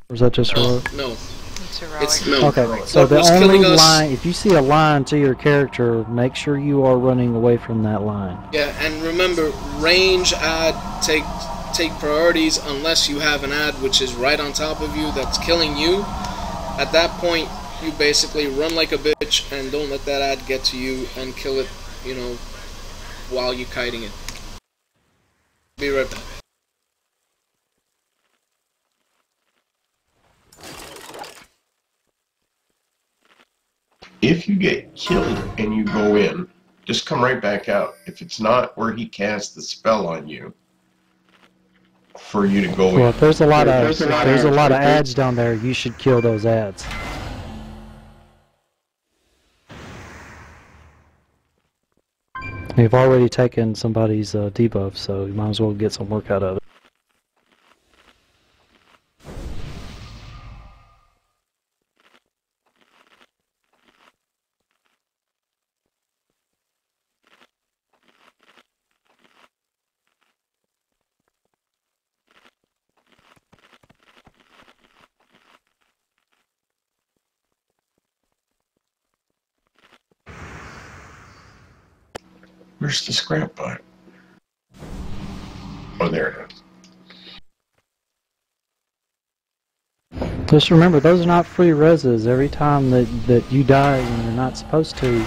Or is that just No, heroic? no. It's heroic. It's no. Okay, so the only us- line, if you see a line to your character, make sure you are running away from that line. Yeah, and remember, range ad take take priorities unless you have an ad which is right on top of you that's killing you. At that point, you basically run like a bitch and don't let that ad get to you and kill it, you know, while you're kiting it. Be right back. If you get killed and you go in, just come right back out. If it's not where he casts the spell on you, for you to go Well, in. if there's a lot of There's a lot there's a lot of ads down there, you should kill those ads. You've already taken somebody's uh, debuff, so you might as well get some work out of it. Where's the scrap pipe? Oh, there it is. Just remember, those are not free reses. Every time that, that you die when you're not supposed to,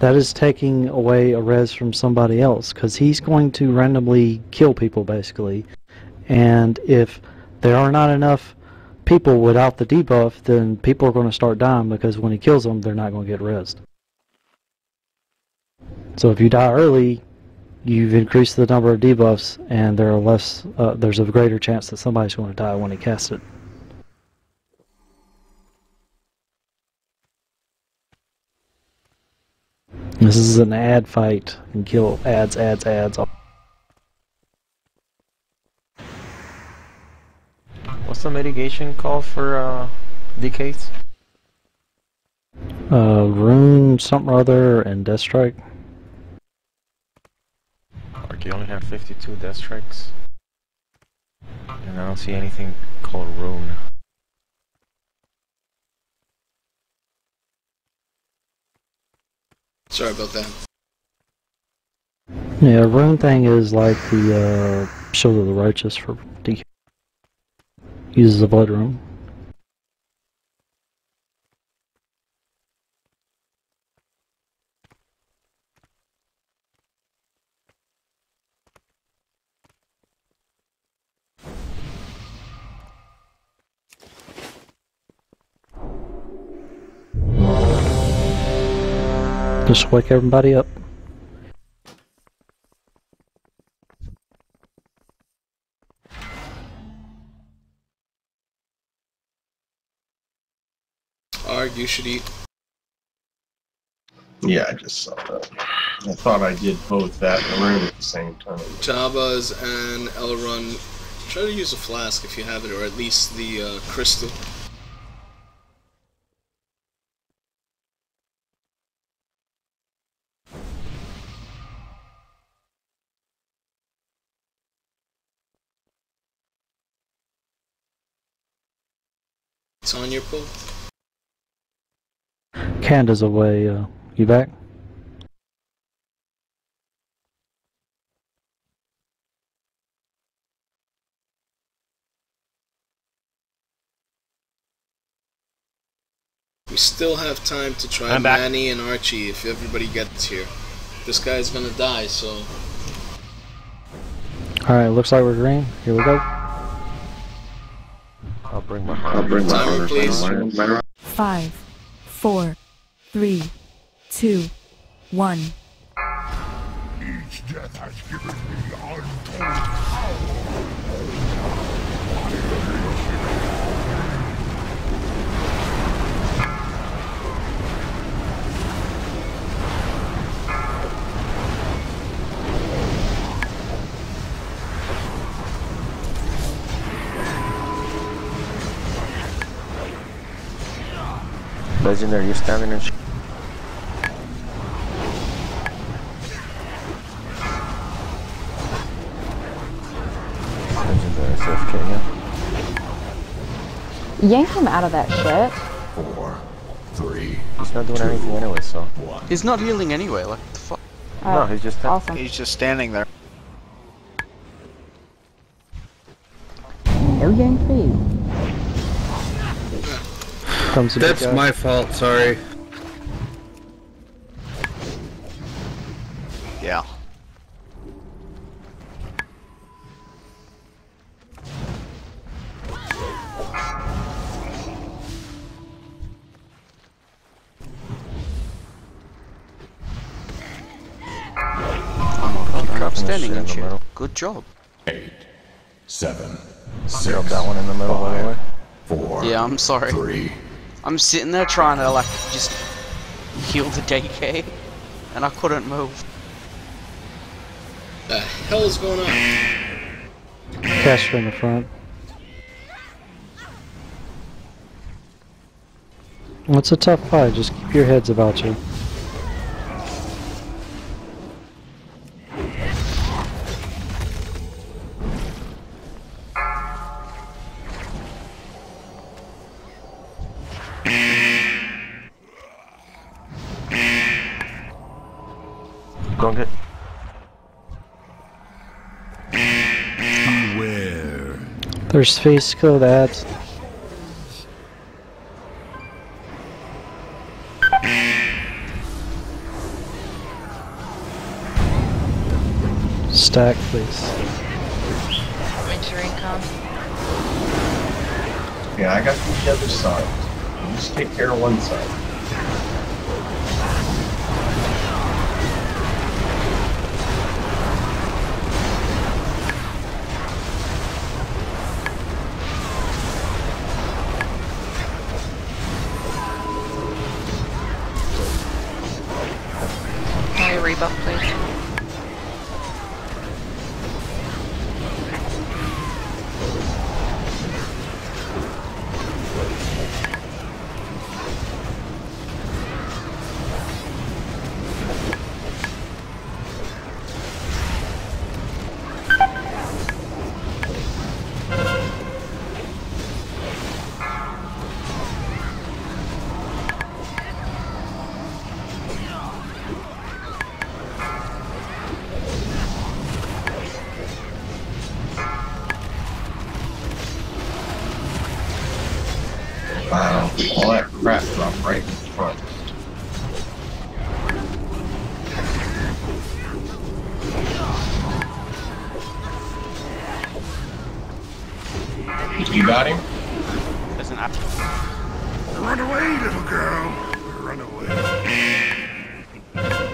that is taking away a res from somebody else, because he's going to randomly kill people, basically. And if there are not enough people without the debuff, then people are going to start dying, because when he kills them, they're not going to get resed. So if you die early, you've increased the number of debuffs, and there are less. Uh, there's a greater chance that somebody's going to die when he casts it. This is an ad fight. You can kill ads, ads, ads. What's the mitigation call for uh, DKs? Uh, Rune, something or other, and Death Strike. Are you only have 52 death strikes. And I don't see anything called rune. Sorry about that. Yeah, rune thing is like the uh, Shield of the Righteous for DK. Uses a blood rune. Just wake everybody up. Arggh, you should eat. Yeah, I just saw that. I thought I did both that and room at the same time. Jabba's and Elrond. Try to use a flask if you have it, or at least the uh, crystal. On your pull. Canda's away. Uh, you back? We still have time to try I'm back. And Archie if everybody gets here. This guy's gonna die, so Alright, looks like we're green. Here we go. I'll bring my I'll bring Timer, please. Five, four, three, two, one. Each death has given me untold Legendary, you're standing in sh- Legendary SFK, yeah. Yank him out of that shit. Four, three, He's not doing anything anyway, so. He's not healing anyway, like, the fuck? Oh, no, he's just. Awesome. He's just standing there. Comes the That's my fault, sorry. Yeah. Oh, keep up standing shit in and the middle. Good job. eight, seven, Drop that one in the middle, by the way. four, Yeah, I'm sorry. three, I'm sitting there trying to, like, just heal the DK, and I couldn't move. the hell is going on? Caster in the front. It's a tough fight. Just keep your heads about you. There's face code ads. Stack, please. Winter income. Yeah, I got the other side. You just take care of one side.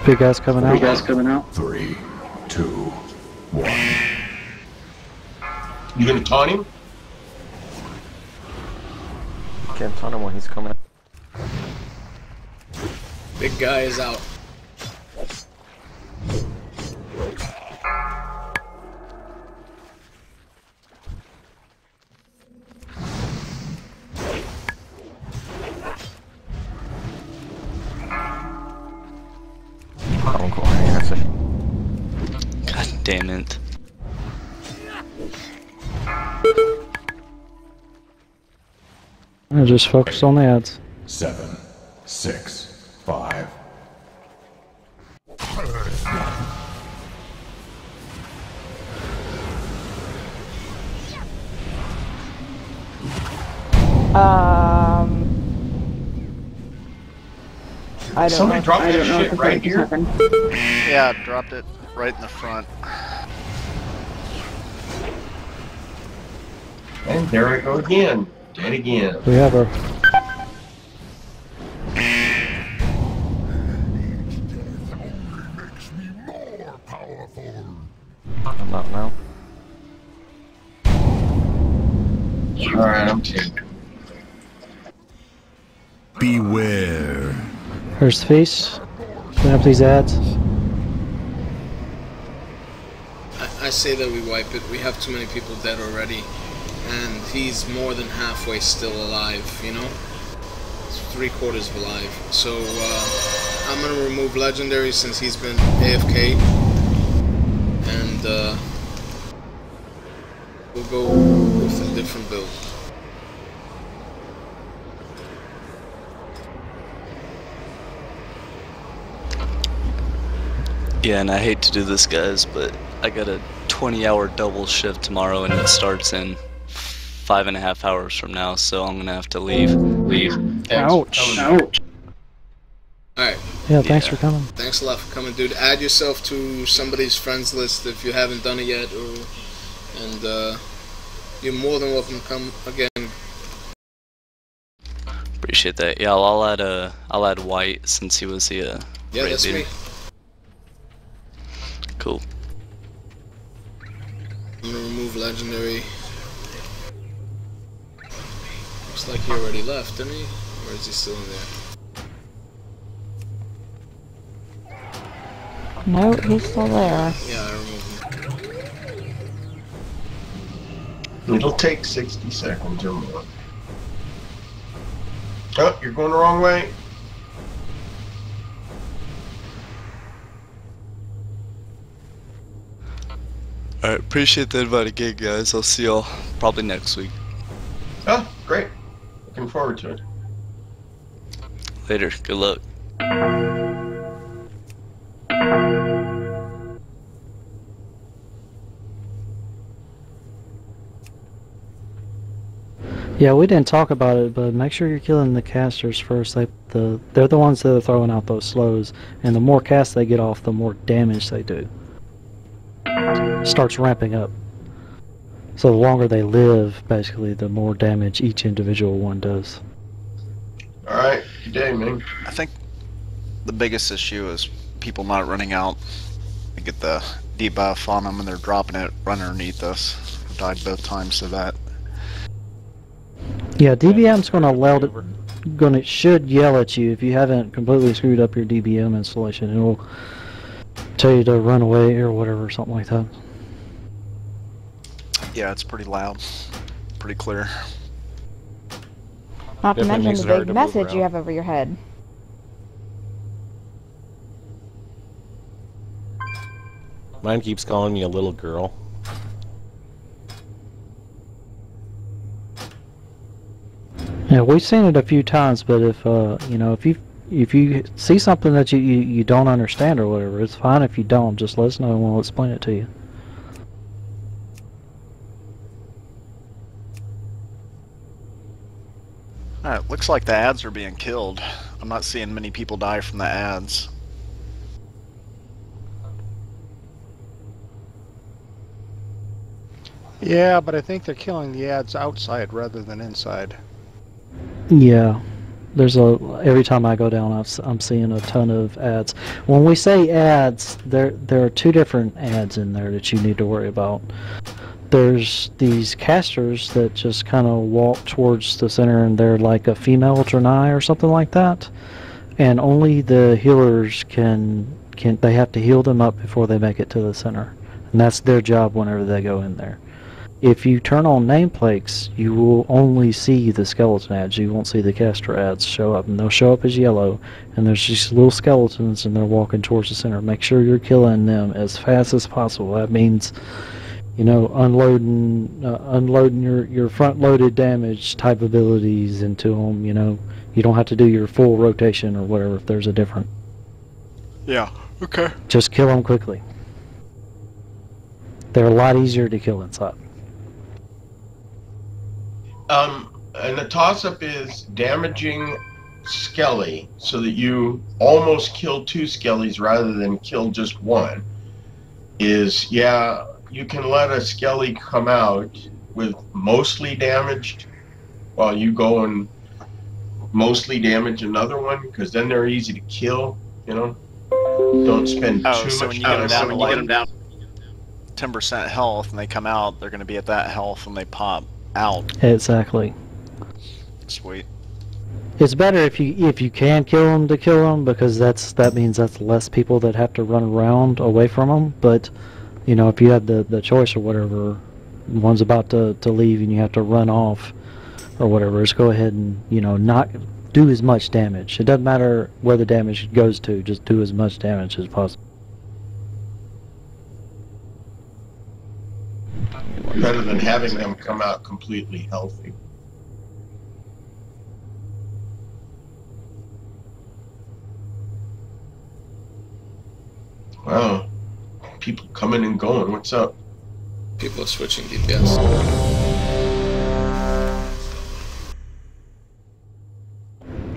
Big guys coming out. Big guys coming out. Three, two, one. You gonna taunt him? Can't taunt him when he's coming. Big guy is out. Just focus on the ads. Seven, six, five. Um. I don't Somebody know. dropped I that don't know shit right here? happened. Yeah, dropped it right in the front. And there I go again. Dead again. We have our. More powerful. I'm not now. Alright, I'm two. Beware. Here's the face. Clean up these ads. I, I say that we wipe it. We have too many people dead already. And he's more than halfway still alive, you know? Three quarters of alive. So, uh, I'm gonna remove Legendary since he's been AFK. And, uh, we'll go with a different build. Yeah, and I hate to do this, guys, but I got a 20 hour double shift tomorrow and it starts in five and a half hours from now, so I'm gonna have to leave. Leave. Ouch. Ouch. Alright, Yeah, thanks Yeah. for coming. thanks a lot for coming, dude. Add yourself to somebody's friends list if you haven't done it yet, or, and, uh, you're more than welcome to come again. Appreciate that. Yeah, I'll, I'll add uh, I'll add White since he was the uh, Yeah, raid that's leader. me. Cool. I'm gonna remove legendary. Looks like he already left, didn't he? Or is he still in there? No, he's still there. Yeah, I removed him. It'll take 60 seconds or more. Oh, you're going the wrong way. Alright, appreciate the invite again, guys. I'll see y'all probably next week. Oh, great. Looking forward to it. Later. Good luck. Yeah, we didn't talk about it, but make sure you're killing the casters first. They, the they're the ones that are throwing out those slows, and the more casts they get off, the more damage they do. Starts ramping up. So the longer they live, basically, the more damage each individual one does. Alright, good day, man. I think the biggest issue is people not running out. They get the debuff on them and they're dropping it right underneath us. I Died both times to that. Yeah, DBM's gonna loud it, gonna should yell at you if you haven't completely screwed up your DBM installation. It'll tell you to run away or whatever, something like that. Yeah, it's pretty loud. Pretty clear. Not to mention the big message you have over your head. Mine keeps calling me a little girl. Yeah, we've seen it a few times, but if uh, you know, if you if you see something that you, you you don't understand or whatever, it's fine if you don't. Just let us know and we'll explain it to you. Uh, Alright, looks like the ads are being killed. I'm not seeing many people die from the ads. Yeah, but I think they're killing the ads outside rather than inside. Yeah, there's a every time I go down, I've, s- I'm seeing a ton of ads. When we say ads, there there are two different ads in there that you need to worry about. There's these casters that just kind of walk towards the center, and they're like a female Draenei or something like that, and only the healers can can they have to heal them up before they make it to the center, and that's their job whenever they go in there. If you turn on nameplates, you will only see the skeleton ads. You won't see the caster ads show up, and they'll show up as yellow. And there's just little skeletons, and they're walking towards the center. Make sure you're killing them as fast as possible. That means, you know, unloading, uh, unloading your your front-loaded damage type abilities into them. You know, you don't have to do your full rotation or whatever if there's a different. Yeah. Okay. Just kill them quickly. They're a lot easier to kill inside. Um, and the toss-up is damaging Skelly so that you almost kill two Skellies rather than kill just one. Is yeah, you can let a Skelly come out with mostly damaged while you go and mostly damage another one because then they're easy to kill. You know, don't spend Oh, too so much when you get time. them down so when you get like 'em down- ten percent health and they come out, they're gonna be at that health when they pop out. Exactly. Sweet. It's better if you if you can kill them to kill them because that's that means that's less people that have to run around away from them. But you know, if you had the the choice or whatever, one's about to to leave and you have to run off or whatever, just go ahead and you know not do as much damage. It doesn't matter where the damage goes to, just do as much damage as possible. Better than having them come out completely healthy. Wow. People coming and going. What's up? People are switching DPS.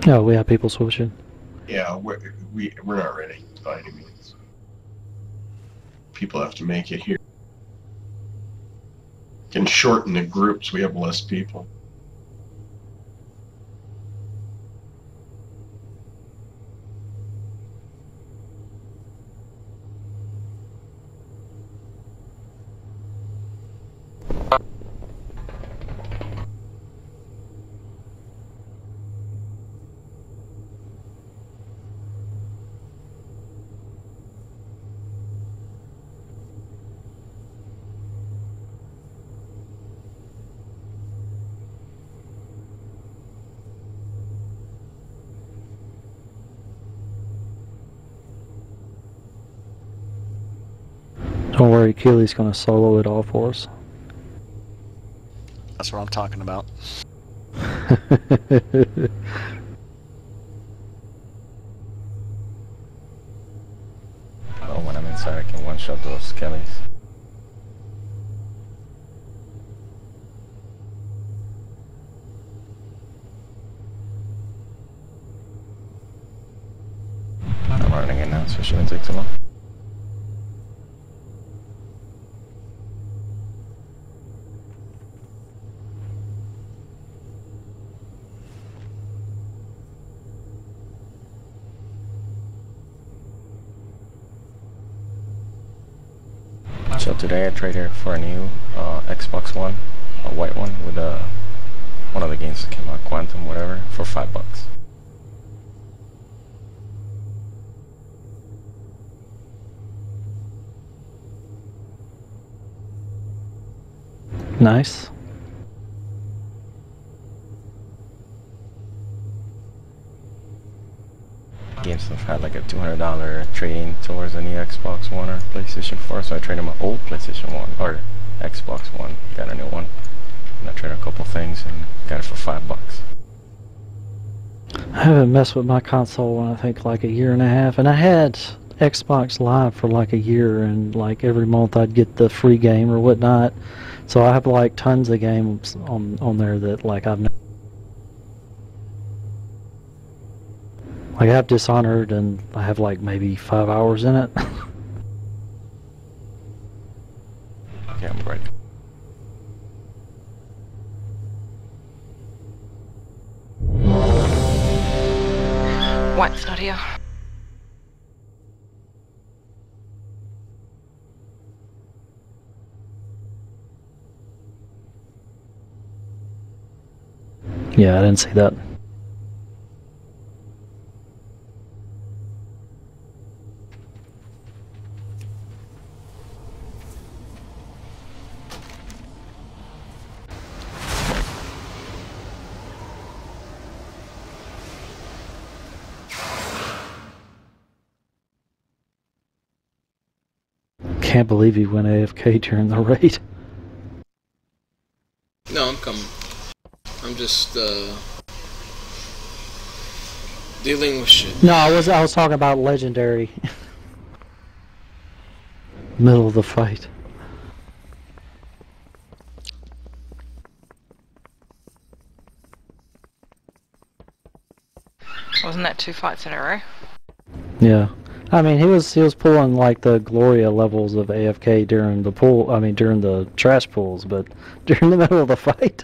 Oh, we have people switching. Yeah, we're, we, we're not ready by any means. People have to make it here. Can shorten the groups. We have less people. Don't worry, Keely's gonna solo it all for us. That's what I'm talking about. Oh, when I'm inside, I can one-shot those skellies. I'm running it now, so it shouldn't take too long. So today I traded for a new uh, Xbox One, a white one with a one of the games that came out, Quantum, whatever, for five bucks. Nice. GameStop had like a $200 trade-in towards a new Xbox One or PlayStation 4, so I traded my old PlayStation 1 or Xbox One, got a new one, and I traded a couple things and got it for five bucks. I haven't messed with my console in I think like a year and a half, and I had Xbox Live for like a year, and like every month I'd get the free game or whatnot. So I have like tons of games on on there that like I've. Never Like I have Dishonored and I have like maybe five hours in it. okay, I'm ready. White's not here. Yeah, I didn't see that. I can't believe he went AFK during the raid. No, I'm coming. I'm just uh dealing with shit. No, I was I was talking about legendary. Middle of the fight. Wasn't that two fights in a row? Yeah. I mean, he was he was pulling like the Gloria levels of AFK during the pool. I mean, during the trash pools, but during the middle of the fight.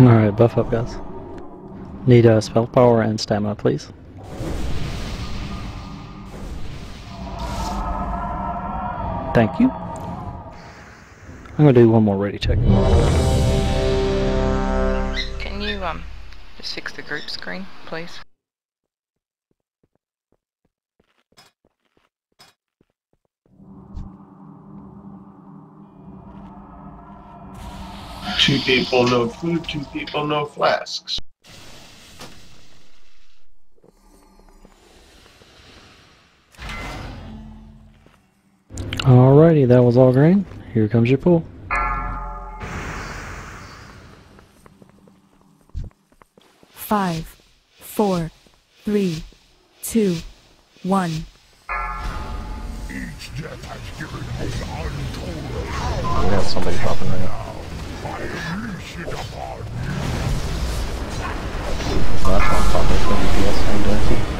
Alright, buff up, guys. Need uh, spell power and stamina, please. Thank you. I'm gonna do one more ready check. Can you um just fix the group screen, please? Two people, no food. Two people, no flasks. Alrighty, that was all green. Here comes your pool. Five, four, three, two, one. Each death has given us untold. We got somebody popping right now. That's on top of the DPS. How you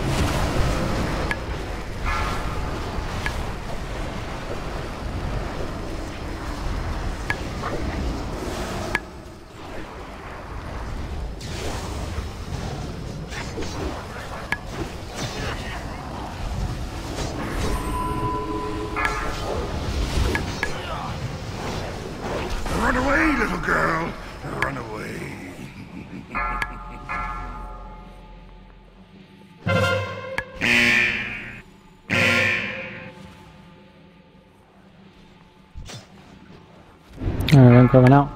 Coming out.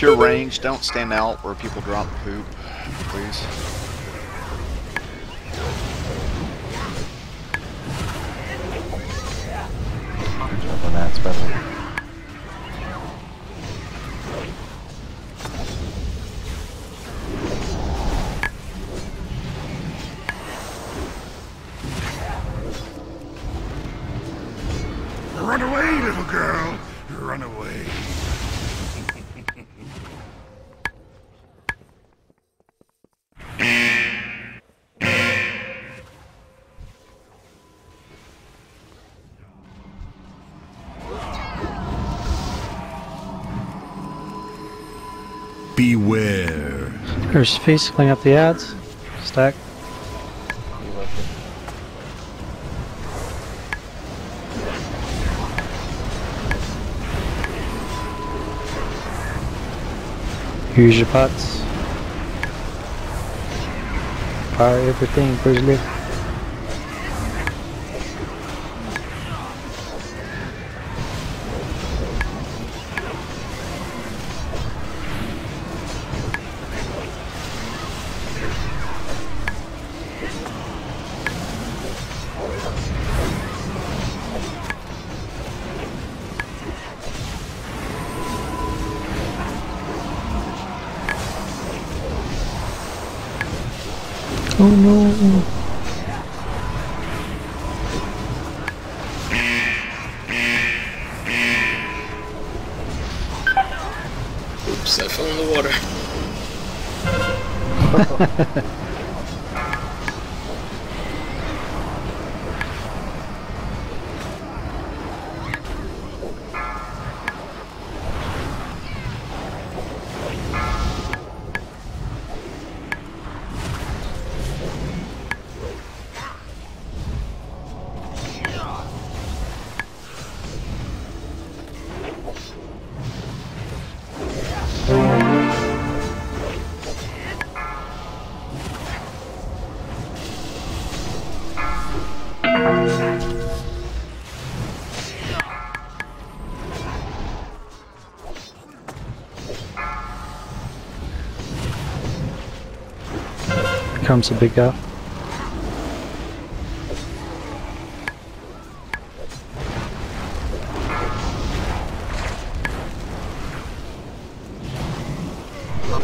If you're ranged, don't stand out where people drop poop, please. There's Feast, clean up the ads. Stack. Use your pots. Fire everything, Grizzly. Oh no. Comes a big guy.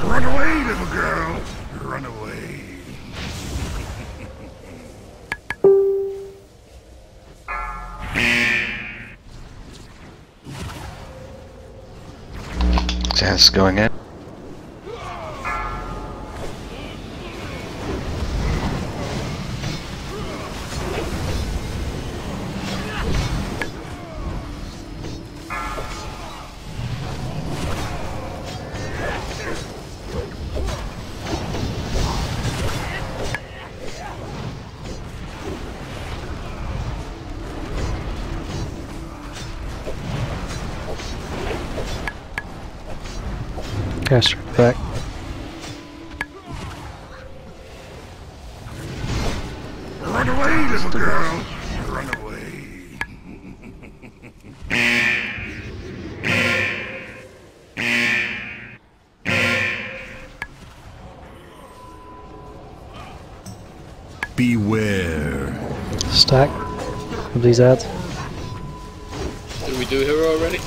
Run away, little girl. Run away. Jazz going in. These ads. Did we do hero already?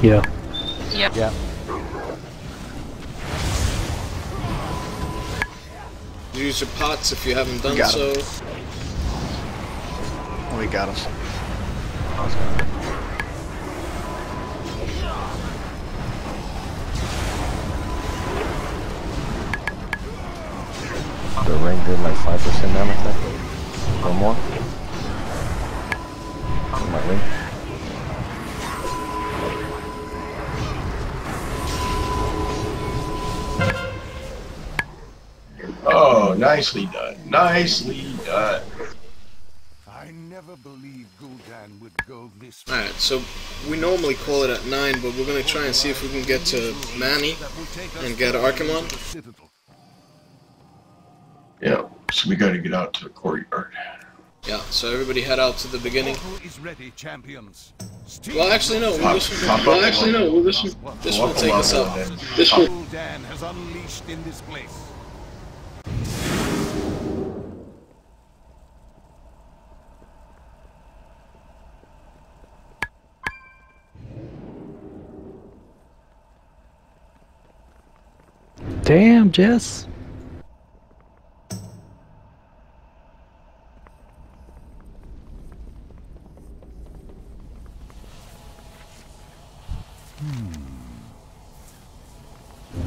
Yeah. Yep. Yeah. Use your pots if you haven't done got so. We got him. Nicely done. Nicely done. I never believed Gul'dan would go this Alright, so we normally call it at 9, but we're gonna try and see if we can get to Manny and get Archimonde. Yeah, so we gotta get out to the courtyard. Yeah, so everybody head out to the beginning. is ready, champions. Well, actually, no. Pop- This one, pop well, actually, no. Well, this one, this one will take us up. This one. Gul'dan has unleashed in this place. Damn, Jess.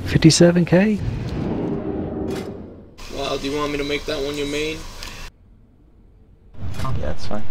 Fifty-seven K. Well, do you want me to make that one your main? Yeah, that's fine.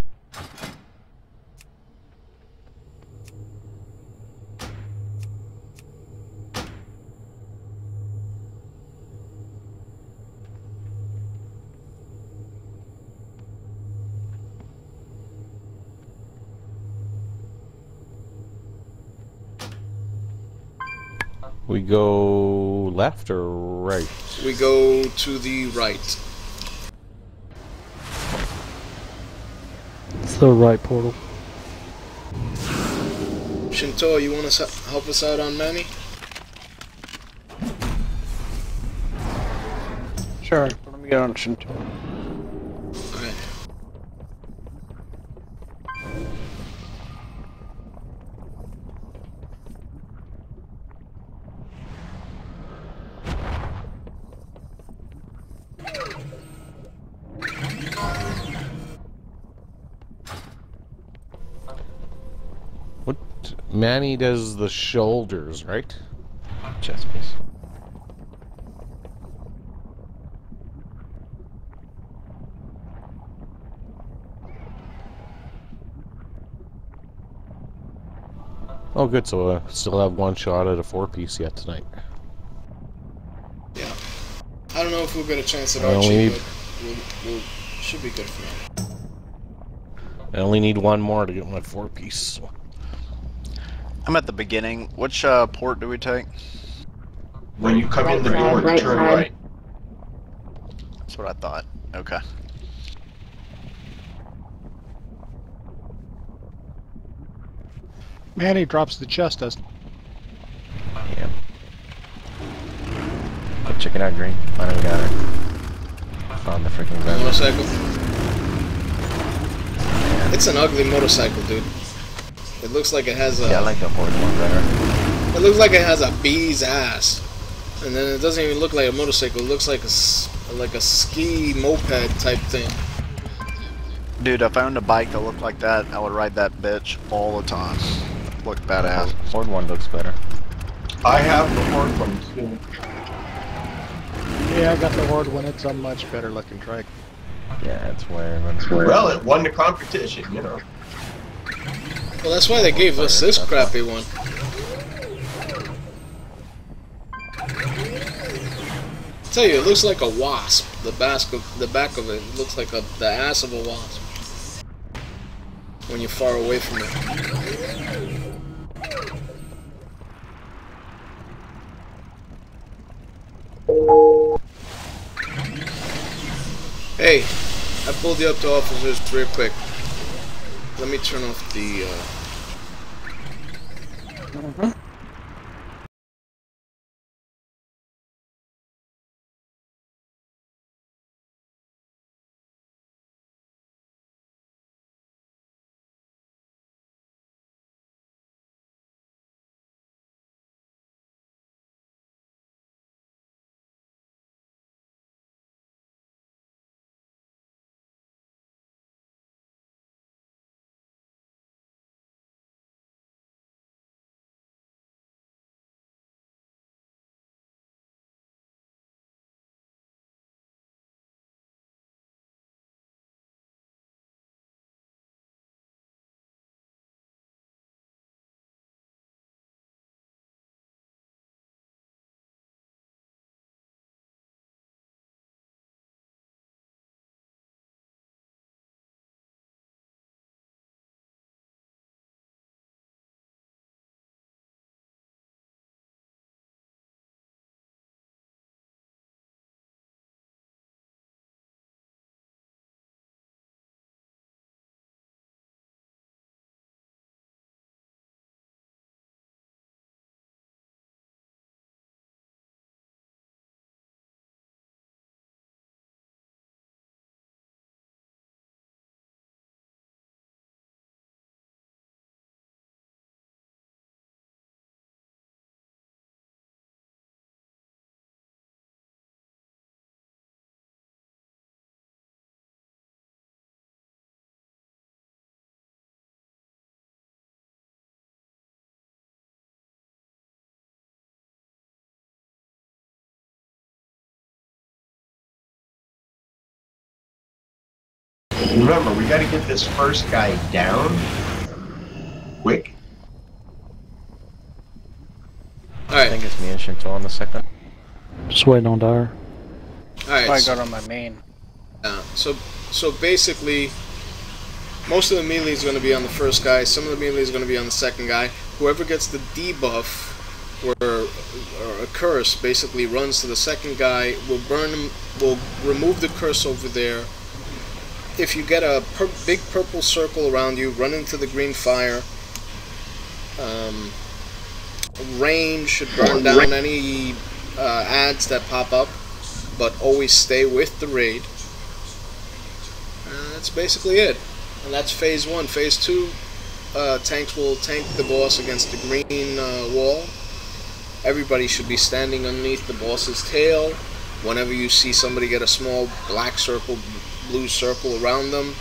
Go left or right? We go to the right. It's the right portal. Shinto, you want to help us out on Manny? Sure. Let me get on Shinto. Manny does the shoulders, right? Chest piece. Oh, good. So uh, still have one shot at a four piece yet tonight. Yeah. I don't know if we'll get a chance at I only Archie, need- but we'll, we'll, should be good for now. I only need one more to get my four piece. So. I'm at the beginning. Which uh, port do we take? When you come in the door, right turn side. right. That's what I thought. Okay. Manny drops the chest, doesn't Yeah. Go check it out, Green. I don't got her. Found the freaking vendor. Motorcycle. It's an ugly motorcycle, dude. It looks like it has a. Yeah, I like the Horde one better. It looks like it has a bee's ass, and then it doesn't even look like a motorcycle. It looks like a like a ski moped type thing. Dude, if I owned a bike that looked like that, I would ride that bitch all the time. Looked badass. Horde one looks better. I have the Horde one too. Yeah, I got the Horde one. It's a much better looking trike. Yeah, it's way Well, it won the competition, you know. Well, that's why they gave us this crappy one. tell you, it looks like a wasp. The back of the back of it looks like a, the ass of a wasp when you're far away from it. Hey, I pulled you up to officers real quick. Let me turn off the. Uh... 그러면 Remember, we got to get this first guy down quick. Alright. I think it's me and Shinto on the second. Just waiting on Dia. Alright. I so- got on my main. Uh, so, so basically, most of the melee is going to be on the first guy. Some of the melee is going to be on the second guy. Whoever gets the debuff or, or a curse basically runs to the second guy. Will burn him. Will remove the curse over there. If you get a pur- big purple circle around you, run into the green fire. Um, rain should burn down any uh, ads that pop up, but always stay with the raid. Uh, that's basically it. And that's phase one. Phase two, uh, tanks will tank the boss against the green uh, wall. Everybody should be standing underneath the boss's tail. Whenever you see somebody get a small black circle, blue circle around them,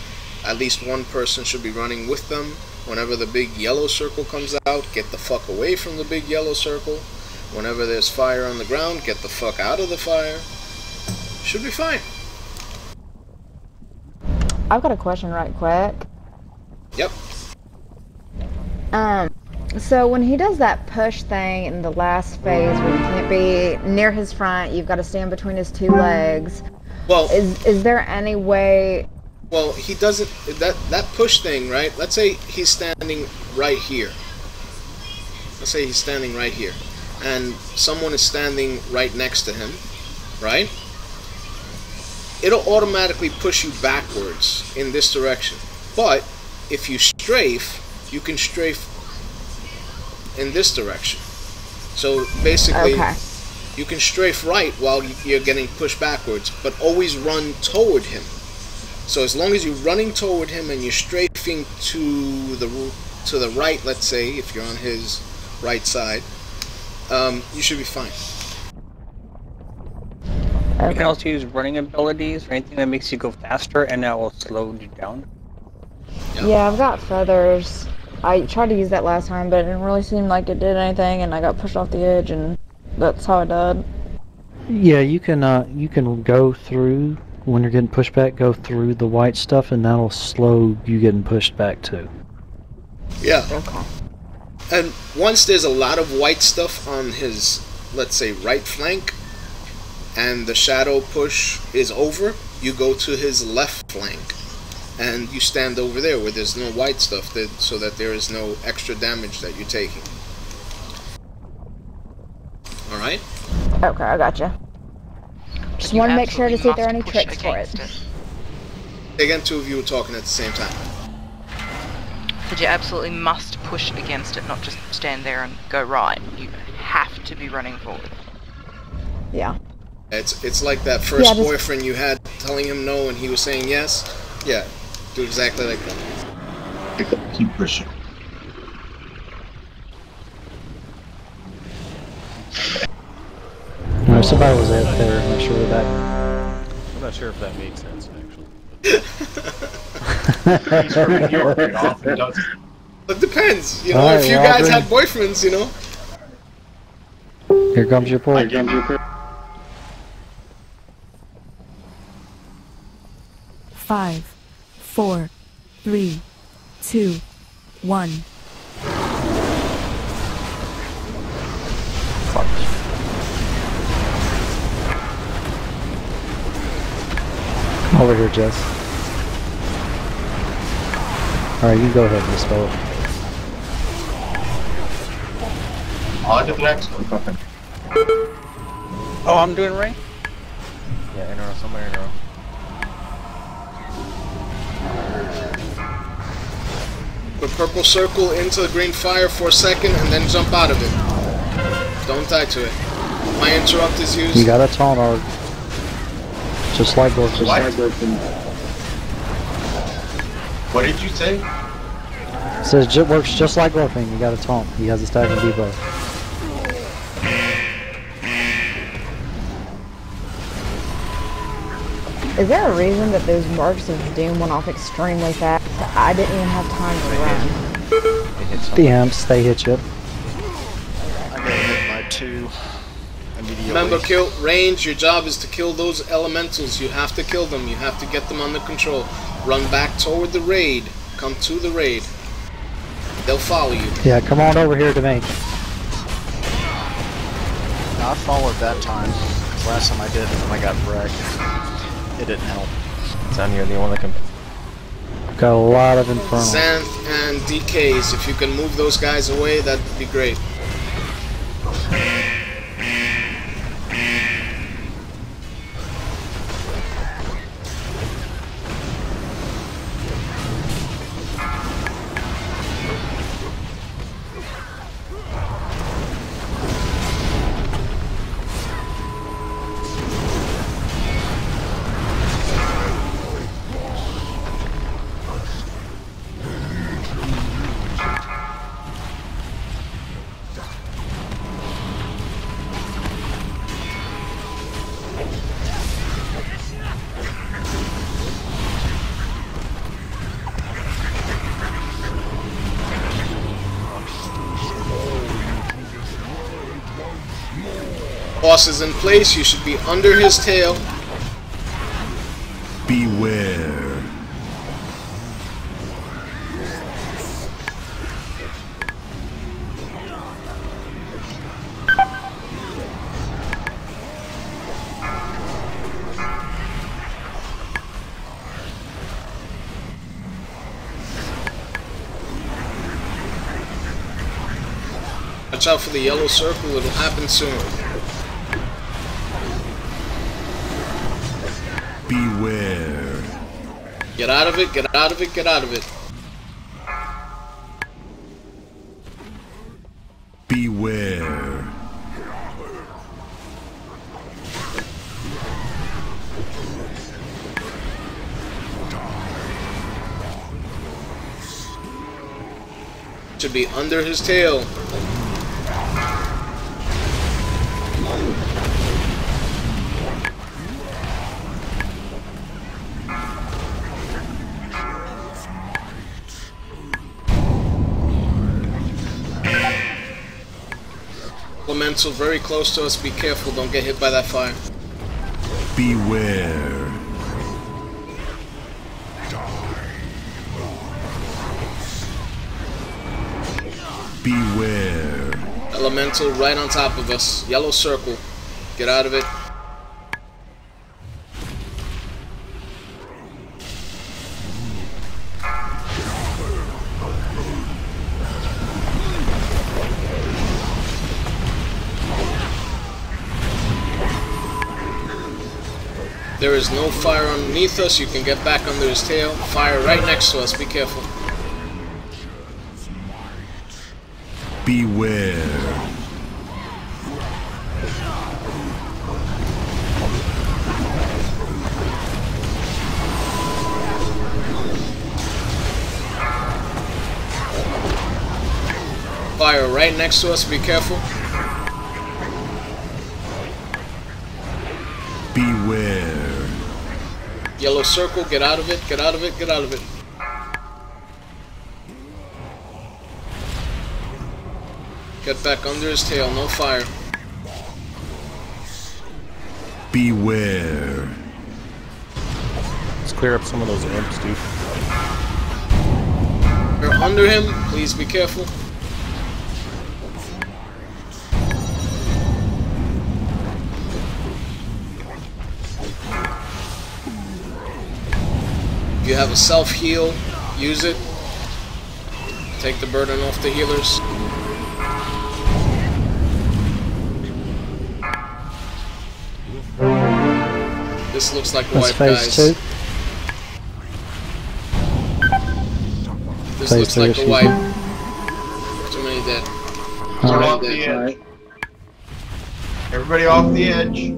at least one person should be running with them. Whenever the big yellow circle comes out, get the fuck away from the big yellow circle. Whenever there's fire on the ground, get the fuck out of the fire. Should be fine. I've got a question right quick. Yep. Um, so when he does that push thing in the last phase where you can't be near his front, you've got to stand between his two legs. Well, is is there any way? Well, he doesn't. That that push thing, right? Let's say he's standing right here. Let's say he's standing right here, and someone is standing right next to him, right? It'll automatically push you backwards in this direction. But if you strafe, you can strafe in this direction. So basically, Okay. You can strafe right while you're getting pushed backwards, but always run toward him. So as long as you're running toward him and you're strafing to the to the right, let's say if you're on his right side, um, you should be fine. You can also use running abilities or anything that makes you go faster, and that will slow you down. Yeah, I've got feathers. I tried to use that last time, but it didn't really seem like it did anything, and I got pushed off the edge, and that's how I died. Yeah, you can uh, you can go through when you're getting pushed back. Go through the white stuff, and that'll slow you getting pushed back too. Yeah. Okay. And once there's a lot of white stuff on his, let's say, right flank, and the shadow push is over, you go to his left flank, and you stand over there where there's no white stuff, that, so that there is no extra damage that you're taking. All right. Okay, I gotcha. Just want to make sure to see if there are any must tricks for push it. Again, two of you were talking at the same time. But you absolutely must push against it, not just stand there and go right. You have to be running forward. Yeah. It's it's like that first Yeah, just- boyfriend you had telling him no and he was saying yes. Yeah, do exactly like that. Keep pushing. No, somebody was out there. Make sure we're back. I'm not sure if that made sense, actually. He's from New York. It often does. It depends, you know. Alright, if you guys had green. boyfriends, you know. Here comes your port. Five, four, three, two, one. Over here, Jess. Alright, you go ahead and spell it. On to the next one. Oh, I'm doing right. Yeah, enter somewhere enter. Put purple circle into the green fire for a second and then jump out of it. Don't die to it. My interrupt is used. You got a taunt arc. Just like Gork. Just What? like What did you say? Says it works just like Gorping. You got a taunt. He has a stack of debuff. Is there a reason that those marks of doom went off extremely fast? I didn't even have time to run. The amps, they hit you. I got hit by two immediately. Remember, kill range. Your job is to kill those elementals. You have to kill them. You have to get them under control. Run back toward the raid. Come to the raid. They'll follow you. Yeah, come on over here to me. I followed that time. Last time I did, and then I got wrecked. It didn't help. Sound you're the only one that can. Got a lot of infernal. Xanth and DKs. If you can move those guys away, that'd be great. Boss is in place. You should be under his tail. Beware. Watch out for the yellow circle. It'll happen soon. Beware. Get out of it. Get out of it. Get out of it. Beware. Should be under his tail. Very close to us. Be careful. Don't get hit by that fire. Beware. Beware. Elemental right on top of us. Yellow circle. Get out of it. There is no fire underneath us. You can get back under his tail. Fire right next to us. Be careful. Beware. Fire right next to us. Be careful. Yellow circle. Get out of it. Get out of it. Get out of it. Get back under his tail. No fire. Beware. Let's clear up some of those imps, dude. You're under him. Please be careful. If you have a self heal, use it. Take the burden off the healers. This looks like a That's wipe, phase guys. two. This Phase looks like a excuse wipe. me. Too many dead. Come Too off many the dead. edge. Everybody off the edge.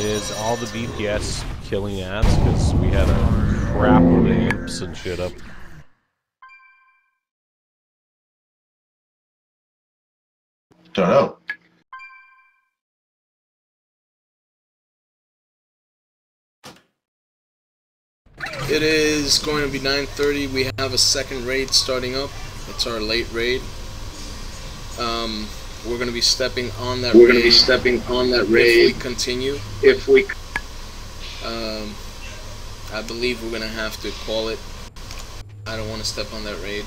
Is all the DPS killing ads? Because we had a crap load of imps and shit up. Don't know. It is going to be 9.30. We have a second raid starting up. It's our late raid. Um, we're going to be stepping on that We're gonna be stepping on that raid. If we continue. If we Um, I believe we're going to have to call it. I don't want to step on that raid.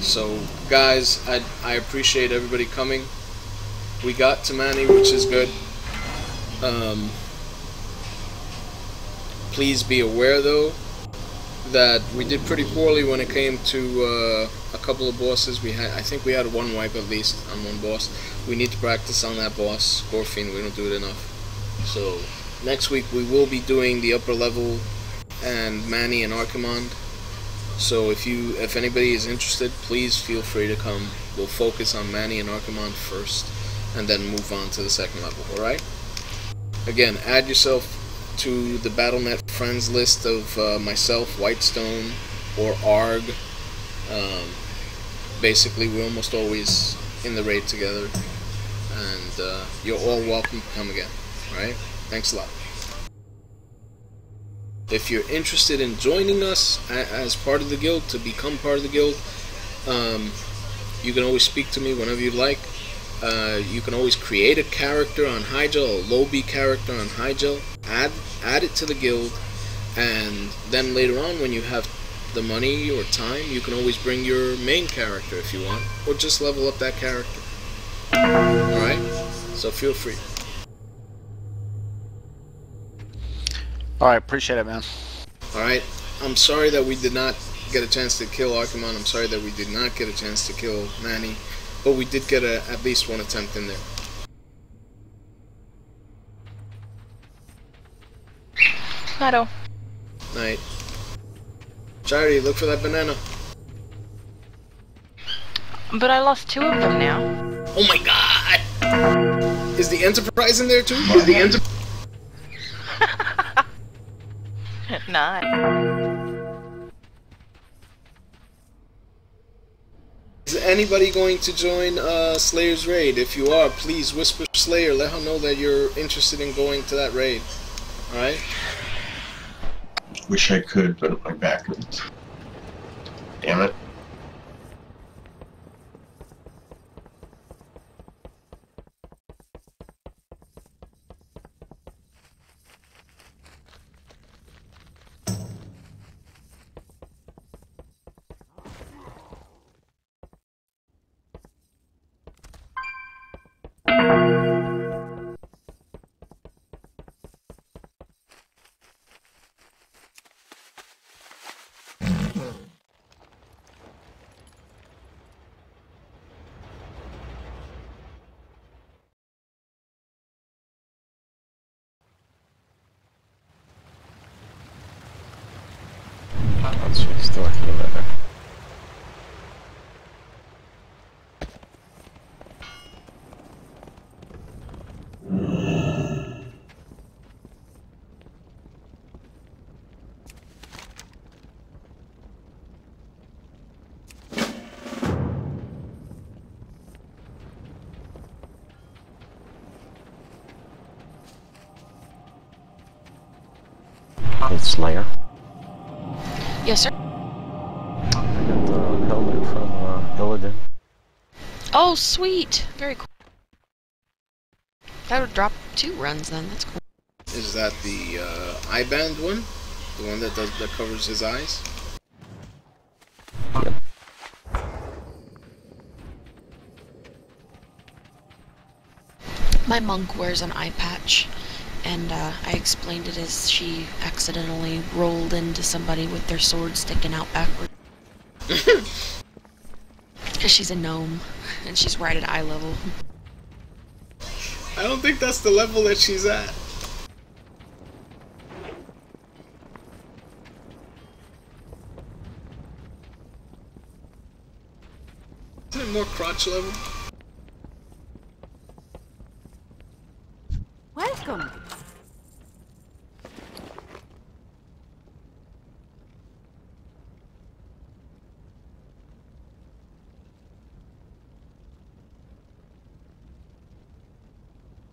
So, guys, I, I appreciate everybody coming. We got to Manny, which is good. Um, please be aware, though, that we did pretty poorly when it came to uh, a couple of bosses. We had, I think, we had one wipe at least on one boss. We need to practice on that boss, Gorefiend. We don't do it enough. So next week we will be doing the upper level and Manny and Archimonde. So if you, if anybody is interested, please feel free to come. We'll focus on Manny and Archimonde first, and then move on to the second level. All right? Again, add yourself to the BattleNet friends list of uh, myself, Whitestone, or Arggh. Um, basically, we're almost always in the raid together, and uh, you're all welcome to come again. All right? Thanks a lot. If you're interested in joining us as part of the guild, to become part of the guild, um, You can always speak to me whenever you like. Uh, you can always create a character on Hyjal, a Lobby character on Hyjal, add add it to the guild, and then later on when you have the money or time, you can always bring your main character if you want, or just level up that character. Alright? So feel free. Alright, appreciate it, man. Alright? I'm sorry that we did not get a chance to kill Archimonde. I'm sorry that we did not get a chance to kill Manny. But we did get a, at least one attempt in there. Nido. Night. Charity, look for that banana. But I lost two of them now. Oh my god! Is the Enterprise in there too? Is the Enterprise? Not. Is anybody going to join uh, Slayer's raid? If you are, please whisper Slayer. Let her know that you're interested in going to that raid. Alright? Wish I could, but my back. Damn it. Hey, Slayer. Yes, sir. I got the helmet from uh, Illidan. Oh, sweet. Very cool. That would drop two runs then. That's cool. Is that the uh, eye band one? The one that does that covers his eyes? My monk wears an eye patch, and uh, I explained it as she accidentally rolled into somebody with their sword sticking out backward. Because she's a gnome, and she's right at eye level. I don't think that's the level that she's at. Isn't it more crotch level? Welcome.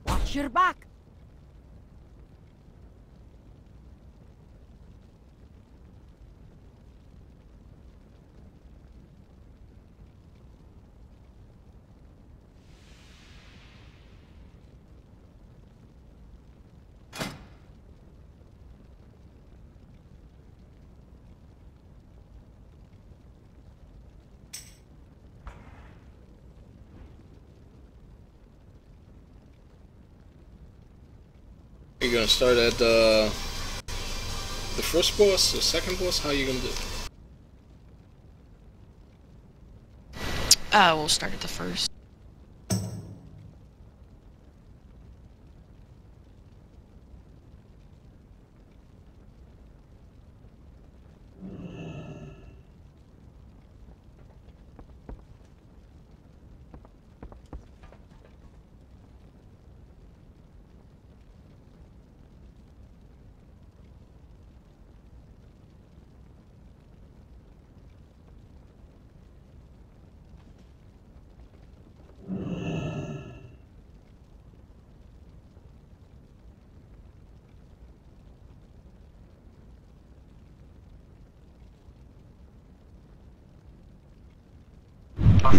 Watch your back. You're gonna start at uh, the first boss, the second boss? How are you gonna do? Uh, we'll start at the first.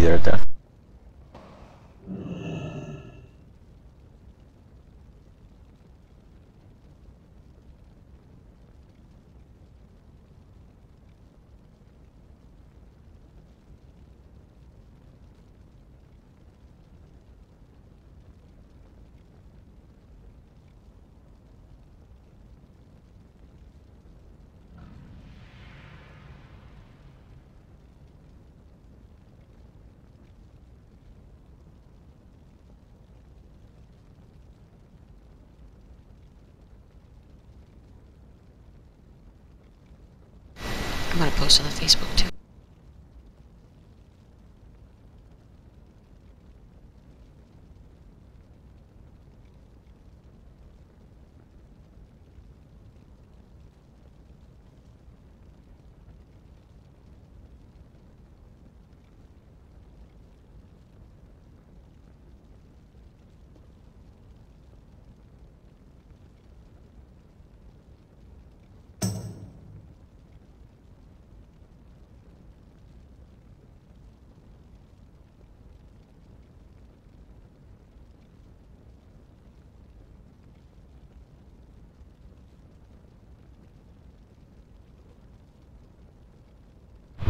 There, death. I'm post on the Facebook too.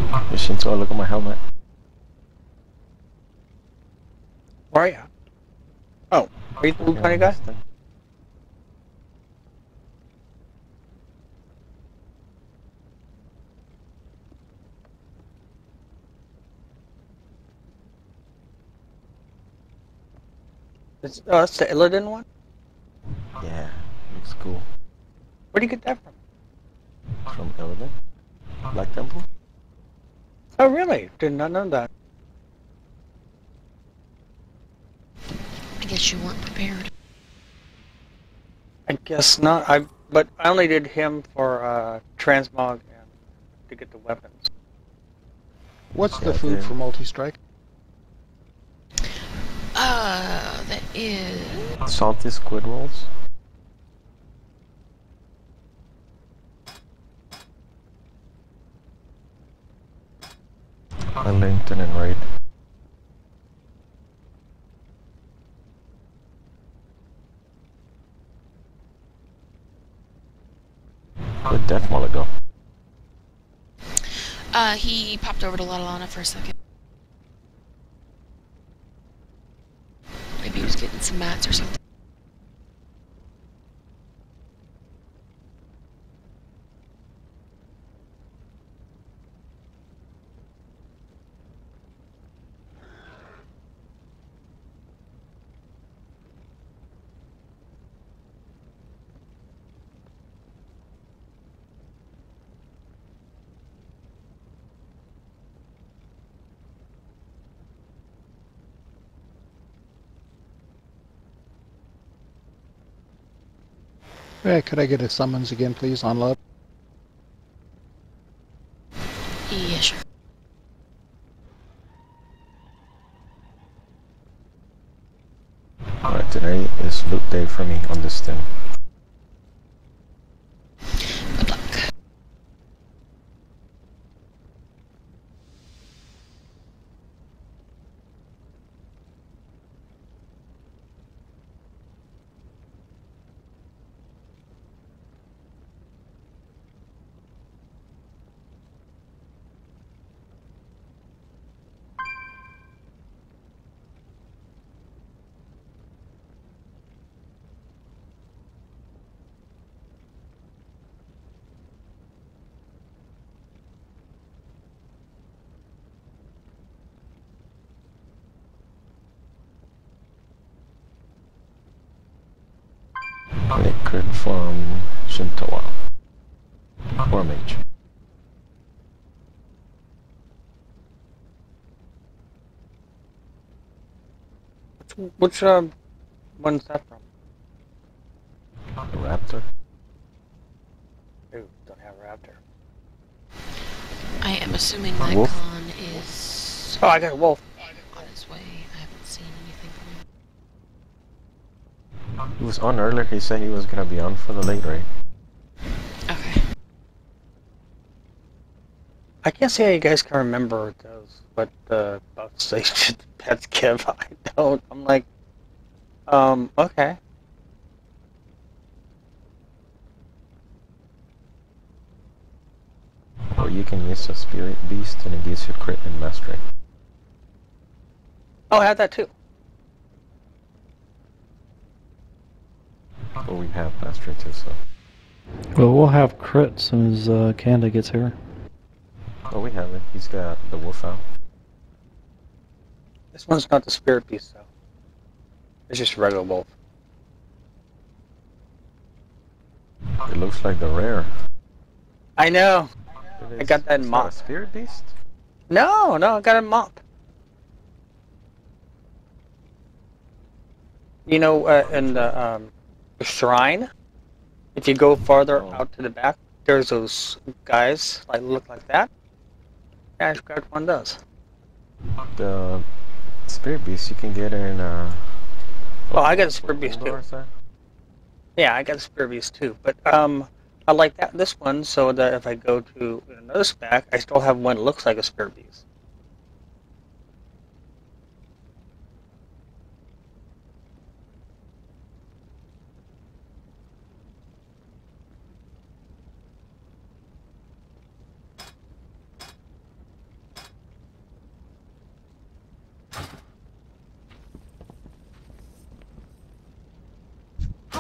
Hey, Shinto, look at my helmet. Where are you? Oh, are you the blue bunny guy? It's, oh, uh, that's the Illidan one? Yeah, looks cool. Where'd you get that from? From Illidan? Black Temple? Oh, really? Did not know that. I guess you weren't prepared. I guess not. I but I only did him for uh, transmog and to get the weapons. What's the food for multi-strike? Uh, that is. Salty squid rolls? I linked in and raid. Where'd Death Mullet go? Uh, he popped over to Lalana for a second. Maybe he was getting some mats or something. Hey, could I get a summons again, please, on love? Yeah, sure. Alright, today is loot day for me on this thing. Good luck. Liquid from Shintoa. Or Mage. Which, which um, one's that from? Raptor. Ooh, don't have a Raptor. I am assuming that Wolf? Khan is Oh, I got a wolf. on his way. I haven't seen anything from him. He was on earlier, he said he was gonna be on for the late raid. Okay. I can't say how you guys can remember those, what the buffs they should pets give. I don't. I'm like, um, okay. Or you can use a spirit beast and it gives you crit and mastery. Oh, I have that too. But we have mastery too, so. Well, we'll have crit as soon as uh, Kanda gets here. Oh, we have it. He's got the wolf out. This one's not the spirit beast though. It's just regular wolf. It looks like the rare. I know. It I got that in not a mop. spirit beast? No, no, I got a mop. You know, uh, in the um, shrine, if you go farther Oh. out to the back, there's those guys like look like that. Forgot one does. The spirit beast you can get in. Uh, Oh, I got a spirit beast too. Yeah, I got a spirit beast too. But um, I like that this one so that if I go to another spec, I still have one that looks like a spirit beast.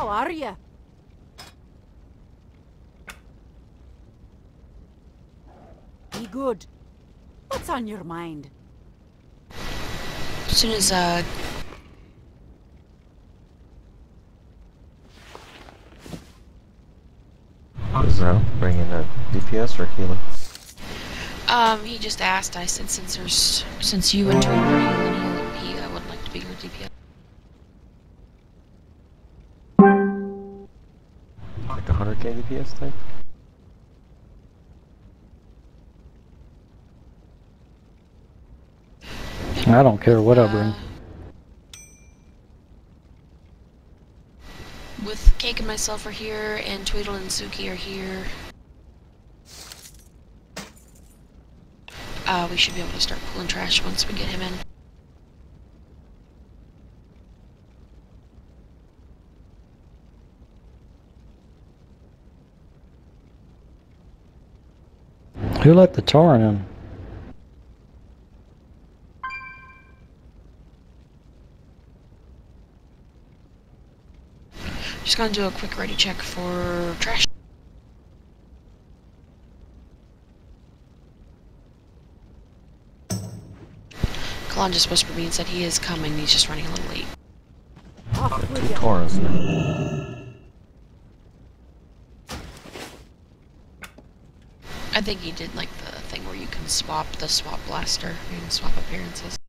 Are you? Be good. What's on your mind? As soon as uh, Is that bringing a DPS or healer? um, he just asked. I said since there's since you and Tory are healing, he, he uh, would like to be your DPS. Like a 100k DPS type? I don't care what I bring. With Cake and myself are here, and Tweedle and Suki are here. Uh, we should be able to start pulling trash once we get him in. Who let the Tauren in? Just gonna do a quick ready check for trash. Kalon just whispered me and said he is coming, he's just running a little late. Off Two with now. I think he did like the thing where you can swap the swap blaster, you can swap appearances.